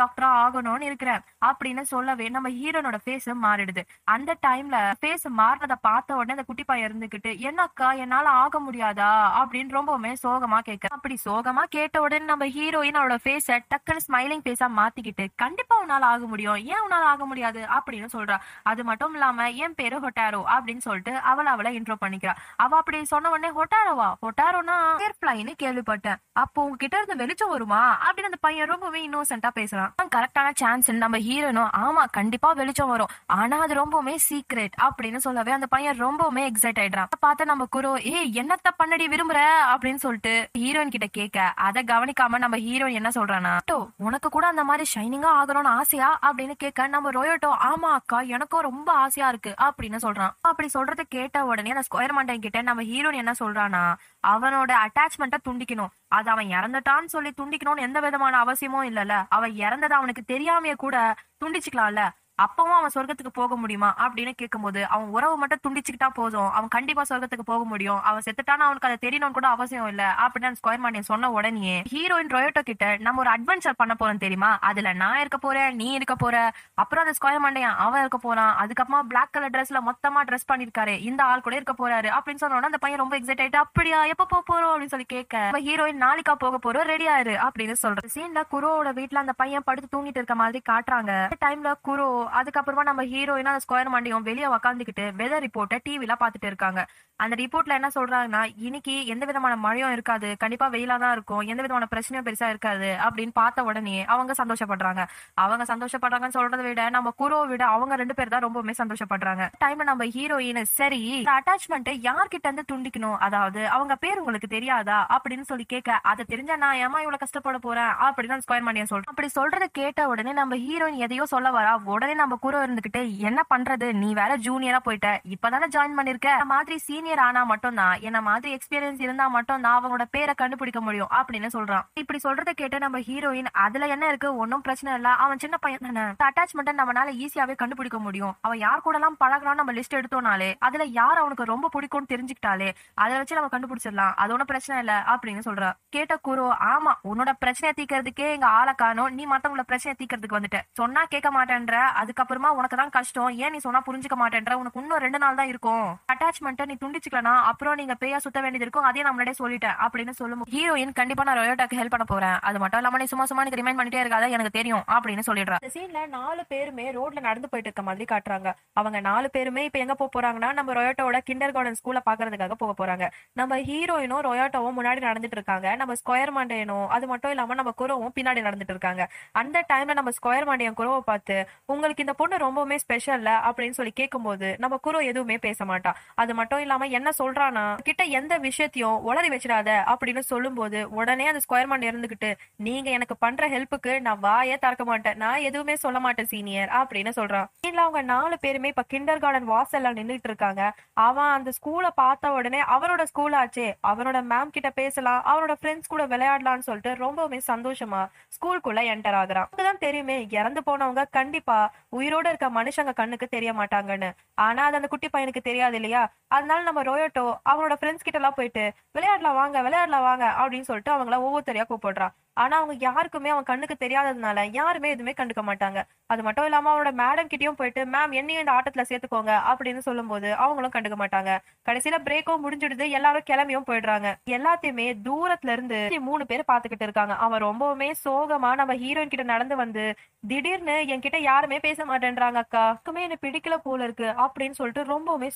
டாக்டரா ஆகணும்னு இருக்கிறேன். அப்படின்னு சொல்லவே நம்ம ஹீரோனோட ஃபேஸ் மாறிடுது. அந்த டைம்ல ஃபேஸ் மாறினதை பார்த்த உடனே அந்த குட்டி பையன் இருந்துகிட்டு என்னக்கா என்னால ஆக முடியாதா? அப்படின்னு ரொம்பவுமே சோகமா கேட்க அப்படி சோகமா கேட்ட உடனே நம்ம ஹீரோயின் அவளோட ஃபேஸ டக்குன்னு ஸ்மைலிங் ஃபேஸா மாத்திக்கிட்டு கண்டிப்பா உன்னால ஆக முடியும். ஏன் உன்னால ஆக முடியாது? அப்படின்னு சொல்றா. அது மட்டும் இல்லாம என் பேரு ஹொட்டாரோ? அப்படின்னு சொல்லிட்டு அவள அவளை இன்ட்ரோ பண்ணிக்கிறா. அவ அப்படி சொன்ன உடனே ஹொட்டாரோவா? ஹொட்டாரோனா ஏர்பிளைன்னு கேள்விப்பட்டேன். அப்போ உங்ககிட்ட இருந்து வெளிச்சம் வருமா? அப்படின்னு அந்த பையன் ரொம்பவே இன்னோசென்டா பேசுறான். கரெக்டான சான்ஸ் நம்ம ஹீரோனும் ஆமா கண்டிப்பா வெளிச்சம் வரும். ஆனா அது ரொம்பவுமே சீக்ரெட் அப்படின்னு சொல்லவே அந்த பையன் ரொம்பவுமே எக்ஸைட் ஆயிடுறான். அத பார்த்து நம்ம குரு ஏய் என்னத்த பண்ணடி விரும்புற? அப்படின்னு சொல்லிட்டு ஹீரோயின் கிட்ட கேட்க அதை கவனிக்காம நம்ம ஹீரோயின் என்ன சொல்றானா உனக்கு கூட அந்த மாதிரி ஷைனிங்கா ஆகணும்னு ஆசையா? அப்படின்னு கேட்க நம்ம ரோயோட்டோ ஆமா அக்கா எனக்கும் ரொம்ப ஆசையா இருக்கு அப்படின்னு சொல்றான். அப்படி சொல்றத கேட்ட உடனே அந்த ஸ்கொயர் மண்டன் கிட்ட நம்ம ஹீரோயின் என்ன சொல்றானா அவனோட அட்டாச்மெண்ட்டை துண்டிக்கணும். அது அவன் இறந்துட்டான்னு சொல்லி துண்டிக்கணும்னு எந்த விதமான அவசியமும் இல்லல அவன் இறந்தது அவனுக்கு தெரியாமையே கூட துண்டிச்சுக்கலாம்ல. அப்பவும் அவன் சொர்க்கத்துக்கு போக முடியுமா அப்படின்னு கேட்கும்போது அவன் உறவு மட்டும் துண்டிச்சுக்கிட்டா போதும். அவன் கண்டிப்பா சொர்க்கத்துக்கு போக முடியும். அவன் செத்துட்டான்னு அவனுக்கு அதை தெரியணும்னு கூட அவசியம் இல்ல அப்படின்னு அந்த ஸ்கொயர் மாண்டியன் சொன்ன உடனே ஹீரோயின் ரொயோட்டோ கிட்ட நம்ம ஒரு அட்வென்ச்சர் பண்ண போறோம் தெரியுமா? அதுல நான் இருக்க போறேன் நீ இருக்க போற. அப்புறம் அந்த ஸ்கொயர் மாண்டியன் அவன் இருக்க போறான். அதுக்கப்புறமா பிளாக் கலர் ட்ரெஸ்ல மொத்தமா ட்ரெஸ் பண்ணிருக்காரு. இந்த ஆள் கூட இருக்க போறாரு அப்படின்னு சொன்ன அந்த பையன் ரொம்ப எக்ஸைட் ஆயிட்டு அப்படியா எப்ப போக போறோம்? அப்படின்னு சொல்லி கேட்க ஹீரோயின் நாளைக்கா போக போறோம். ரெடி ஆயிரு அப்படின்னு சொல்ற சீன்ல குரோவோட வீட்ல அந்த பையன் படுத்து தூங்கிட்டு இருக்க மாதிரி காட்டுறாங்க. டைம்ல குரோ அதுக்கப்புறமா நம்ம ஹீரோயினா அந்த ஸ்கொயர் மாண்டியும் வெளியே உக்காந்துக்கிட்டு வெதர் ரிப்போர்ட்டை டிவில பாத்துட்டு இருக்காங்க. அந்த ரிப்போர்ட்ல என்ன சொல்றாங்கன்னா இன்னைக்கு எந்த விதமான மழையும் இருக்காது. கண்டிப்பா வெயிலா தான் இருக்கும். எந்த விதமான பிரச்சனையும் பெருசா இருக்காது அப்படின்னு பார்த்த உடனே அவங்க சந்தோஷப்படுறாங்க. அவங்க சந்தோஷப்படுறாங்கன்னு சொல்றதை விட நம்ம குரோ விட அவங்க ரெண்டு பேர் தான் ரொம்பவுமே சந்தோஷப்படுறாங்க. டைம்ல நம்ம ஹீரோயின் சரி அட்டாச்மெண்ட் யார்கிட்ட இருந்து துண்டிக்கணும்? அதாவது அவங்க பேர் உங்களுக்கு தெரியாதா? அப்படின்னு சொல்லி கேட்க அதை தெரிஞ்சா நான் ஏமா இவ்வளவு கஷ்டப்பட போறேன்? அப்படின்னு ஸ்கொயர் மாண்டியன் சொல்றேன். அப்படி சொல்றதை கேட்ட உடனே நம்ம ஹீரோயின் எதையோ சொல்ல வரா. உடனே நம்ம குரோ இருந்துகிட்டு என்ன பண்றது? நீ வேற ஜூனியரா போயிட்ட. இப்பதானே ஜாயின் பண்ணிருக்க. மாதிரி சீனியர் ஆனா மட்டும் தான் என்ன மாதிரி எக்ஸ்பீரியன்ஸ் இருந்தா மட்டும் தான் அவங்களோட பேரை கண்டுபிடிக்க முடியும் அப்படின்னு சொல்றான். இப்படி சொல்றத கேட்டு நம்ம ஹீரோயின் அதுல என்ன இருக்கு? ஒன்னும் பிரச்சனை இல்ல. அவன் சின்ன பையன் தானே. அட்டாச்மெண்ட் நம்மளால ஈஸியாவே கண்டுபிடிக்க முடியும். அவன் யார் கூட எல்லாம் பழகிறான் நம்ம லிஸ்ட் எடுத்தோம்னாலே அதுல யார் அவனுக்கு ரொம்ப பிடிக்கும்னு தெரிஞ்சுக்கிட்டாலே அதை வச்சு நம்ம கண்டுபிடிச்சிடலாம். அது ஒன்றும் பிரச்சனை இல்ல அப்படின்னு சொல்றா. கேட்ட குரு ஆமா உன்னோட பிரச்சனையை தீக்கிறதுக்கே எங்க ஆளை காணும். நீ மத்தவங்களோட பிரச்சனையை தீக்கிறதுக்கு வந்துட்ட. சொன்னா கேட்க மாட்டேன்ற. அதுக்கப்புறமா உனக்கு தான் கஷ்டம். ஏன் நீ சொன்னா புரிஞ்சுக்க மாட்டேன்ற. உனக்கு இன்னும் ரெண்டு நாள் தான் இருக்கும். அட்டாச்மெண்ட்டை நீ துண்டிச்சுக்கலனா அப்புறம் நீங்க பேயா சுத்த வேண்டியது இருக்கும் அதையும் நான் முன்னாடியே சொல்லிட்டேன் அப்படின்னு சொல்லும். ஹீரோயின் கண்டிப்பா நான் ரொயோட்டாக்கு ஹெல்ப் பண்ண போறேன். அது மட்டும் இல்லாம நீ சும்மா சும்மா எனக்கு ரிமைண்ட் பண்ணிட்டே இருக்காத எனக்கு தெரியும் அப்படின்னு சொல்லிடுறா. இந்த சீன்ல நாலு பேருமே ரோட்ல நடந்து போயிட்டு இருக்க மாதிரி காட்டுறாங்க. அவங்க நாலு பேருமே இப்ப எங்க போக போறாங்கன்னா நம்ம ரொயோட்டோட கிண்டர் கார்டன் ஸ்கூல்ல பாக்குறதுக்காக போக போறாங்க. நம்ம ஹீரோயினும் ரொயோட்டோவும் முன்னாடி நடந்துட்டு இருக்காங்க. நம்ம ஸ்கொயர் மண்டையனும் அது மட்டும் இல்லாம நம்ம குரோவும் பின்னாடி நடந்துட்டு இருக்காங்க. அந்த டைம்ல நம்ம ஸ்கொயர் மாண்டியன் குரோவை பார்த்து உங்களுக்கு இந்த பொண்ணு ரொம்பவுமே ஸ்பெஷல்ல அப்படின்னு சொல்லி கேட்கும்போது நம்ம குரோ எதுவுமே பேச மாட்டான் அது மட்டும் இல்லாம என்ன சொல்றானா கிட்ட எந்த விஷயத்தையும் உளறி வச்சிடாத அப்படின்னு சொல்லும்போது உடனே அந்த ஸ்கொயர் மேன் இருந்துகிட்டு நீங்க எனக்கு பண்ற ஹெல்ப்புக்கு நான் வாயே திறக்க மாட்டேன். நான் எதுவுமே சொல்ல மாட்டேன் சீனியர் அப்படின்னு சொல்றான். இல்ல அவங்க நாலு பேருமே இப்ப கிண்டர் கார்டன் வாசல்ல நின்றுட்டு இருக்காங்க. அவன் அந்த ஸ்கூலை பார்த்த உடனே அவனோட ஸ்கூல் ஆச்சே. அவனோட மேம் கிட்ட பேசலாம். அவனோட ஃப்ரெண்ட்ஸ் கூட விளையாடலாம்னு சொல்லிட்டு ரொம்பவுமே சந்தோஷமா ஸ்கூலுக்குள்ள என்டர் ஆகுறான். அப்பதான் தெரியுமே இறந்து போனவங்க கண்டிப்பா உயிரோட இருக்க மனுஷங்க கண்ணுக்கு தெரிய மாட்டாங்கன்னு. ஆனா அது அந்த குட்டி பையனுக்கு தெரியாது இல்லையா? அதனால நம்ம ரோயோட்டோ அவனோட ஃப்ரெண்ட்ஸ் கிட்ட எல்லாம் போயிட்டு விளையாடலாம் வாங்க விளையாடலாம் வாங்க அப்படின்னு சொல்லிட்டு அவங்கள ஒவ்வொருத்தரையா கூப்பிடுறான் ஆனா அவங்க யாருக்குமே அவன் கண்ணுக்கு தெரியாததுனால யாருமே எதுவுமே கண்டுக்க மாட்டாங்க. அது மட்டும் இல்லாம அவனோட மேடம் கிட்டயும் போயிட்டு மேம் என்னையும் இந்த ஆட்டத்துல சேர்த்துக்கோங்க அப்படின்னு சொல்லும்போது அவங்களும் கண்டுக்க மாட்டாங்க. கடைசியில பிரேக்கும் முடிஞ்சிடுது எல்லாரும் கிளம்பியும் போயிடுறாங்க. எல்லாத்தையுமே தூரத்துல இருந்து மூணு பேர் பாத்துக்கிட்டு இருக்காங்க. அவன் ரொம்பவுமே சோகமா நம்ம ஹீரோயின் கிட்ட நடந்து வந்து திடீர்னு என்கிட்ட யாருமே பேச மாட்டேன்றாங்க அக்கா. என்ன பிடிக்கல போல இருக்கு அப்படின்னு சொல்லிட்டு ரொம்பவுமே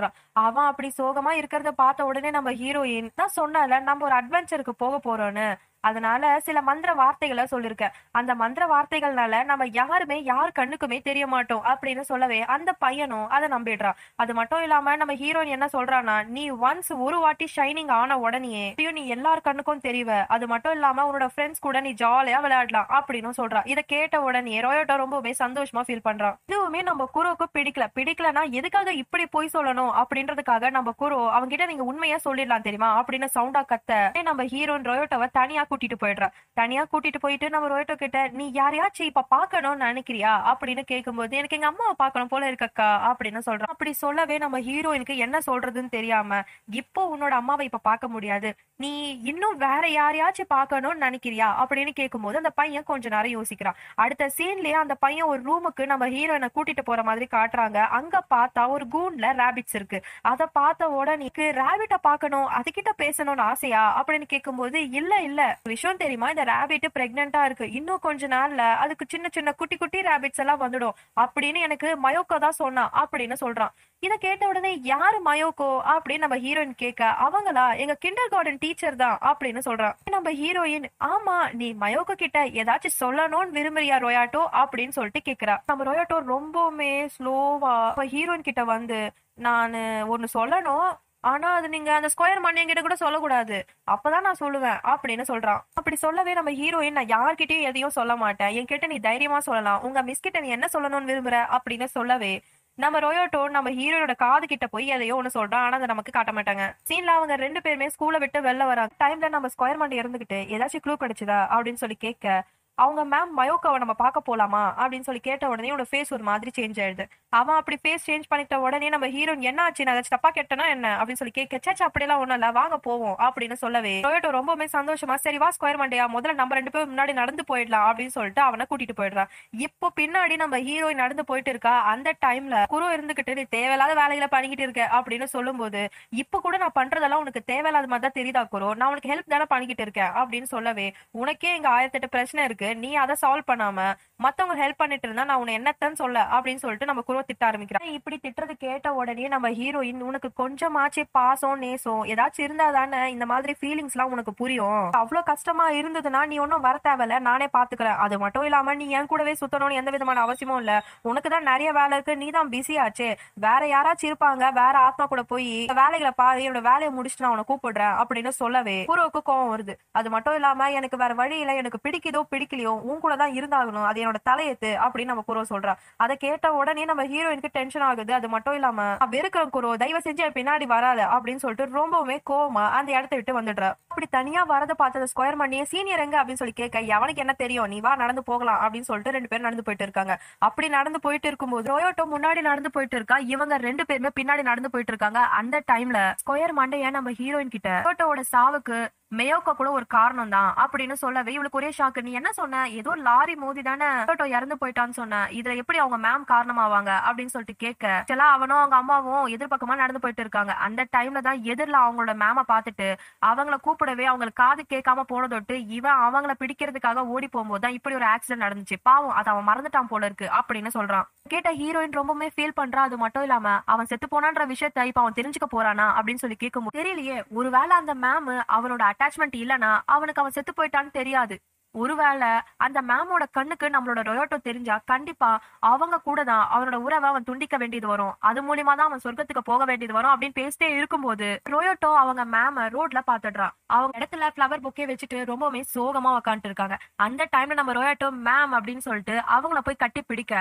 சோகமாயிடுறான் அவன் அப்படி சோகமா இருக்கிறத பார்த்த உடனே நம்ம ஹீரோயின் தான் சொன்னால நம்ம ஒரு அட்வென்ச்சருக்கு போக போறோம்னு அதனால சில மந்திர வார்த்தைகளை சொல்லியிருக்கேன். அந்த மந்திர வார்த்தைகள்னால நம்ம யாருமே யார் கண்ணுக்குமே தெரிய மாட்டோம் அப்படின்னு சொல்லவே அந்த பையனும் அதை நம்பிடுறான். அது மட்டும் இல்லாம நம்ம ஹீரோயின் என்ன சொல்றான்னா நீ ஒன்ஸ் ஒரு வாட்டி ஷைனிங் ஆன உடனே நீ எல்லார் கண்ணுக்கும் தெரிவ. அது மட்டும் இல்லாம உன்னோட ஃப்ரெண்ட்ஸ் கூட நீ ஜாலியா விளையாடலாம் அப்படின்னு சொல்றான். இதை கேட்ட உடனே ரோயோட்டோ ரொம்பவே சந்தோஷமா ஃபீல் பண்றான். இதுவுமே நம்ம குரோவுக்கு பிடிக்கல. பிடிக்கலனா எதுக்காக இப்படி போய் சொல்லணும் அப்படின்றதுக்காக நம்ம குரோ அவங்க கிட்ட நீங்க உண்மையா சொல்லிடலாம் தெரியுமா? அப்படின்னு சவுண்டா கத்த நம்ம ஹீரோயின் ரோயோட்டோவை தனியா கூட்டிட்டு போயிடுறா. தனியா கூட்டிட்டு போயிட்டு நம்ம ரோயோட்டோ கிட்ட நீ யாரையாச்சும் இப்ப பாக்கணும்னு நினைக்கிறியா? அப்படின்னு கேட்கும்போது எனக்கு எங்க அம்மாவை பாக்கணும் போல இருக்கக்கா அப்படின்னு சொல்றான். அப்படி சொல்லவே நம்ம ஹீரோயினுக்கு என்ன சொல்றதுன்னு தெரியாம இப்போ உன்னோட அம்மாவை இப்ப பார்க்க முடியாது. நீ இன்னும் வேற யாரையாச்சும் பார்க்கணும்னு நினைக்கிறியா? அப்படின்னு கேட்கும்போது அந்த பையன் கொஞ்ச நேரம் யோசிக்கிறான். அடுத்த சீன்லயே அந்த பையன் ஒரு ரூமுக்கு நம்ம ஹீரோயினை கூட்டிட்டு போற மாதிரி காட்டுறாங்க. அங்க பார்த்தா ஒரு கூண்ல ரேபிட்ஸ் இருக்கு. அதை பார்த்த உடனே ரேபிட்ட பார்க்கணும் அதுகிட்ட பேசணும்னு ஆசையா? அப்படின்னு கேட்கும்போது இல்ல இல்ல. விஷயம் தெரியுமா? இந்த ரேபிட் பிரெக்னெண்டா இருக்கு. இன்னும் கொஞ்ச நாள்ல அதுக்கு சின்ன சின்ன குட்டி குட்டி ரேபிட்ஸ் எல்லாம் வந்துடும். அப்படின்னு எனக்கு மயோக்கோ தான் சொன்னா அப்படின்னு சொல்றான். இதை கேட்ட உடனே யாரு மயோக்கோ? அப்படின்னு நம்ம ஹீரோயின் கேட்க அவங்களா? எங்க கிண்டர் கார்டன் டீச்சர் தான் அப்படின்னு சொல்றான். நம்ம ஹீரோயின் ஆமா நீ மயோக்கோ கிட்ட ஏதாச்சும் சொல்லணும்னு விரும்புறியா ரொயாட்டோ? அப்படின்னு சொல்லிட்டு கேக்குறா. நம்ம ரொயாட்டோ ரொம்பவுமே ஸ்லோவா ஹீரோயின் கிட்ட வந்து நான் ஒன்னு சொல்லணும். ஆனா அது நீங்க அந்த ஸ்கொயர் மணி கிட்ட கூட சொல்லக்கூடாது. அப்பதான் நான் சொல்லுவேன். அப்படின்னு சொல்றான். அப்படி சொல்லவே நம்ம ஹீரோயின் நான் யார்கிட்டயும் எதையும் சொல்ல மாட்டேன். என்கிட்ட நீ தைரியமா சொல்லலாம். உங்க மிஸ் கிட்ட நீ என்ன சொல்லணும்னு விரும்புற? அப்படின்னு சொல்லவே நம்ம ரோயோட்டோ நம்ம ஹீரோயோட காது கிட்ட போய் எதையோ ஒண்ணு சொல்றான். ஆனா அதை நமக்கு காட்ட மாட்டாங்க. சீன்ல அவங்க ரெண்டு பேருமே ஸ்கூலை விட்டு வெளில வராங்க. டைம்ல நம்ம ஸ்கொயர் மண்டி இருந்துகிட்டு ஏதாச்சும் க்ளூ கிடைச்சதா? அப்படின்னு சொல்லி கேட்க அவங்க மேம் மயோக்காவை நம்ம பார்க்க போலாமா? அப்படின்னு சொல்லி கேட்ட உடனே உன்னோட ஃபேஸ் ஒரு மாதிரி சேஞ்ச் ஆயிடுது. அவன் அப்படி ஃபேஸ் சேஞ்ச் பண்ணிட்ட உடனே நம்ம ஹீரோயின் என்ன ஆச்சு? நான் ஏதாச்சும் தப்பா கேட்டனா என்ன? அப்படின்னு சொல்லி கேட்க சேச்சா அப்படியெல்லாம் ஒன்றும் இல்ல. வாங்க போவோம் அப்படின்னு சொல்லவே. டொயோட்டோ ரொம்பவுமே சந்தோஷமா சரி வா ஸ்கொயர் மண்டையா முதல்ல நம்ம ரெண்டு பேரும் முன்னாடி நடந்து போயிடலாம் அப்படின்னு சொல்லிட்டு அவனை கூட்டிட்டு போயிடுறான் இப்போ பின்னாடி நம்ம ஹீரோயின் நடந்து போயிட்டு இருக்கா? அந்த டைம்ல குரு இருந்துகிட்டு நீ தேவையில்லாத வேலைகளை பண்ணிக்கிட்டு இருக்க அப்படின்னு சொல்லும்போது இப்ப கூட நான் பண்றதெல்லாம் உனக்கு தேவையில்லாத மாதிரி தான் தெரியுதா குரு? நான் உனக்கு ஹெல்ப் தானே பண்ணிக்கிட்டு இருக்கேன் அப்படின்னு சொல்லவே. உனக்கே இங்க ஆயிரத்தெட்டு பிரச்சனை இருக்கு. நீ அதை சால்வ் பண்ணாம மத்தவங்க ஹெல்ப் பண்ணிட்டு இருந்தா நான் உன்னை என்னத்தன்னு சொல்ல அப்படின்னு சொல்லிட்டு நம்ம குருவை திட்ட ஆரம்பிக்கிறேன் இப்படி திட்டுறது கேட்ட உடனே நம்ம ஹீரோயின் உனக்கு கொஞ்சமாச்சு பாசம் நேசம் ஏதாச்சும் இருந்தா தானே இந்த மாதிரி ஃபீலிங்ஸ் எல்லாம் உனக்கு புரியும். அவ்வளவு கஷ்டமா இருந்ததுன்னா நீ ஒன்னும் வர தேவையில்ல நானே பாத்துக்கிறேன். அது மட்டும் இல்லாம நீ என் கூடவே சுத்தணும்னு எந்த விதமான அவசியமும் இல்ல. உனக்கு தான் நிறைய வேலை இருக்கு நீ தான் பிஸி ஆச்சு. வேற யாராச்சும் இருப்பாங்க வேற ஆத்மா கூட போய் வேலைகளை பாரு என்னோட வேலையை முடிச்சுட்டு நான் உன்னை கூப்பிடுறேன் அப்படின்னு சொல்லவே குருவுக்கு கோவம் வருது. அது மட்டும் இல்லாம எனக்கு வேற வழி இல்ல எனக்கு பிடிக்குதோ பிடிக்கலையோ உன் கூட தான் இருந்தாகணும் அது என்னோட தலையெத்து அப்படின்னு நம்ம குரோ சொல்றா. அதை கேட்ட உடனே நம்ம ஹீரோயினுக்கு டென்ஷன் ஆகுது. அது மட்டும் இல்லாம வெறுக்கிற குரோ தயவு செஞ்சு என் பின்னாடி வராத அப்படின்னு சொல்லிட்டு ரொம்பவுமே கோவமா அந்த இடத்த விட்டு வந்துடுறா. அப்படி தனியா வரத பார்த்தத ஸ்கொயர் பண்ணியே சீனியர் எங்க அப்படின்னு சொல்லி கேட்க எவனுக்கு என்ன தெரியும்? நீ வா நடந்து போகலாம் அப்படின்னு சொல்லிட்டு ரெண்டு பேரும் நடந்து போயிட்டு இருக்காங்க. அப்படி நடந்து போயிட்டு இருக்கும்போது ரோயோட்டோ முன்னாடி நடந்து போயிட்டு இருக்கா? இவங்க ரெண்டு பேருமே பின்னாடி நடந்து போயிட்டு இருக்காங்க. அந்த டைம்ல ஸ்கொயர் மண்டைய நம்ம ஹீரோயின் கிட்ட ரோயோட்டோட சாவுக்கு மேயோக்கா கூட ஒரு காரணம் தான் அப்படின்னு சொல்லவே இவளுக்கு ஒரே ஷாக்கு நீ என்ன சொன்ன? ஏதோ லாரி மோதி தானே இறந்து போயிட்டான்னு சொன்ன. இதுல எப்படி அவங்க மேம் காரணமாவாங்க அப்படின்னு சொல்லிட்டு கேட்க சில அவனும் அவங்க அம்மாவும் எதிர்பக்கமா நடந்து போயிட்டு இருக்காங்க. அந்த டைம்ல தான் எதிரில் அவங்களோட மேம பாத்துட்டு அவங்கள கூப்பிடவே அவங்களுக்கு காது கேட்காம போனதொட்டு இவன் அவங்கள பிடிக்கிறதுக்காக ஓடி போகும்போது தான் இப்படி ஒரு ஆக்சிடென்ட் நடந்துச்சு. பாவம் அதை அவன் மறந்துட்டான் போல இருக்கு அப்படின்னு சொல்றான். கேட்ட ஹீரோயின் ரொம்பவுமே ஃபீல் பண்றா. அது மட்டும் இல்லாம அவன் செத்து போனான்ற விஷயத்த இப்ப அவன் தெரிஞ்சுக்க போறானா? அப்படின்னு சொல்லி கேட்கும்போது தெரியலையே. ஒருவேளை அந்த மேம் அவனோட அட்டாச்மெண்ட் இல்லனா அவனுக்கு அவன் செத்து போயிட்டான்னு தெரியாது. ஒருவேளை அந்த மேமோட கண்ணுக்கு நம்மளோட ரொயோட்டோ தெரிஞ்சா கண்டிப்பா அவங்க கூட தான் அவனோட உறவை அவன் துண்டிக்க வேண்டியது வரும். அது மூலியமா தான் அவன் சொர்க்கத்துக்கு போக வேண்டியது வரும் அப்படின்னு பேசிட்டே இருக்கும்போது ரொயோட்டோ அவங்க மேம ரோட்ல பாத்துடுறான் அவங்க இடத்துல பிளவர் புக்கே வச்சுட்டு ரொம்பவுமே சோகமா உக்காந்துட்டு இருக்காங்க அந்த டைம்ல நம்ம ரொயோட்டோ மேம் அப்படின்னு சொல்லிட்டு அவங்கள போய் கட்டி பிடிக்க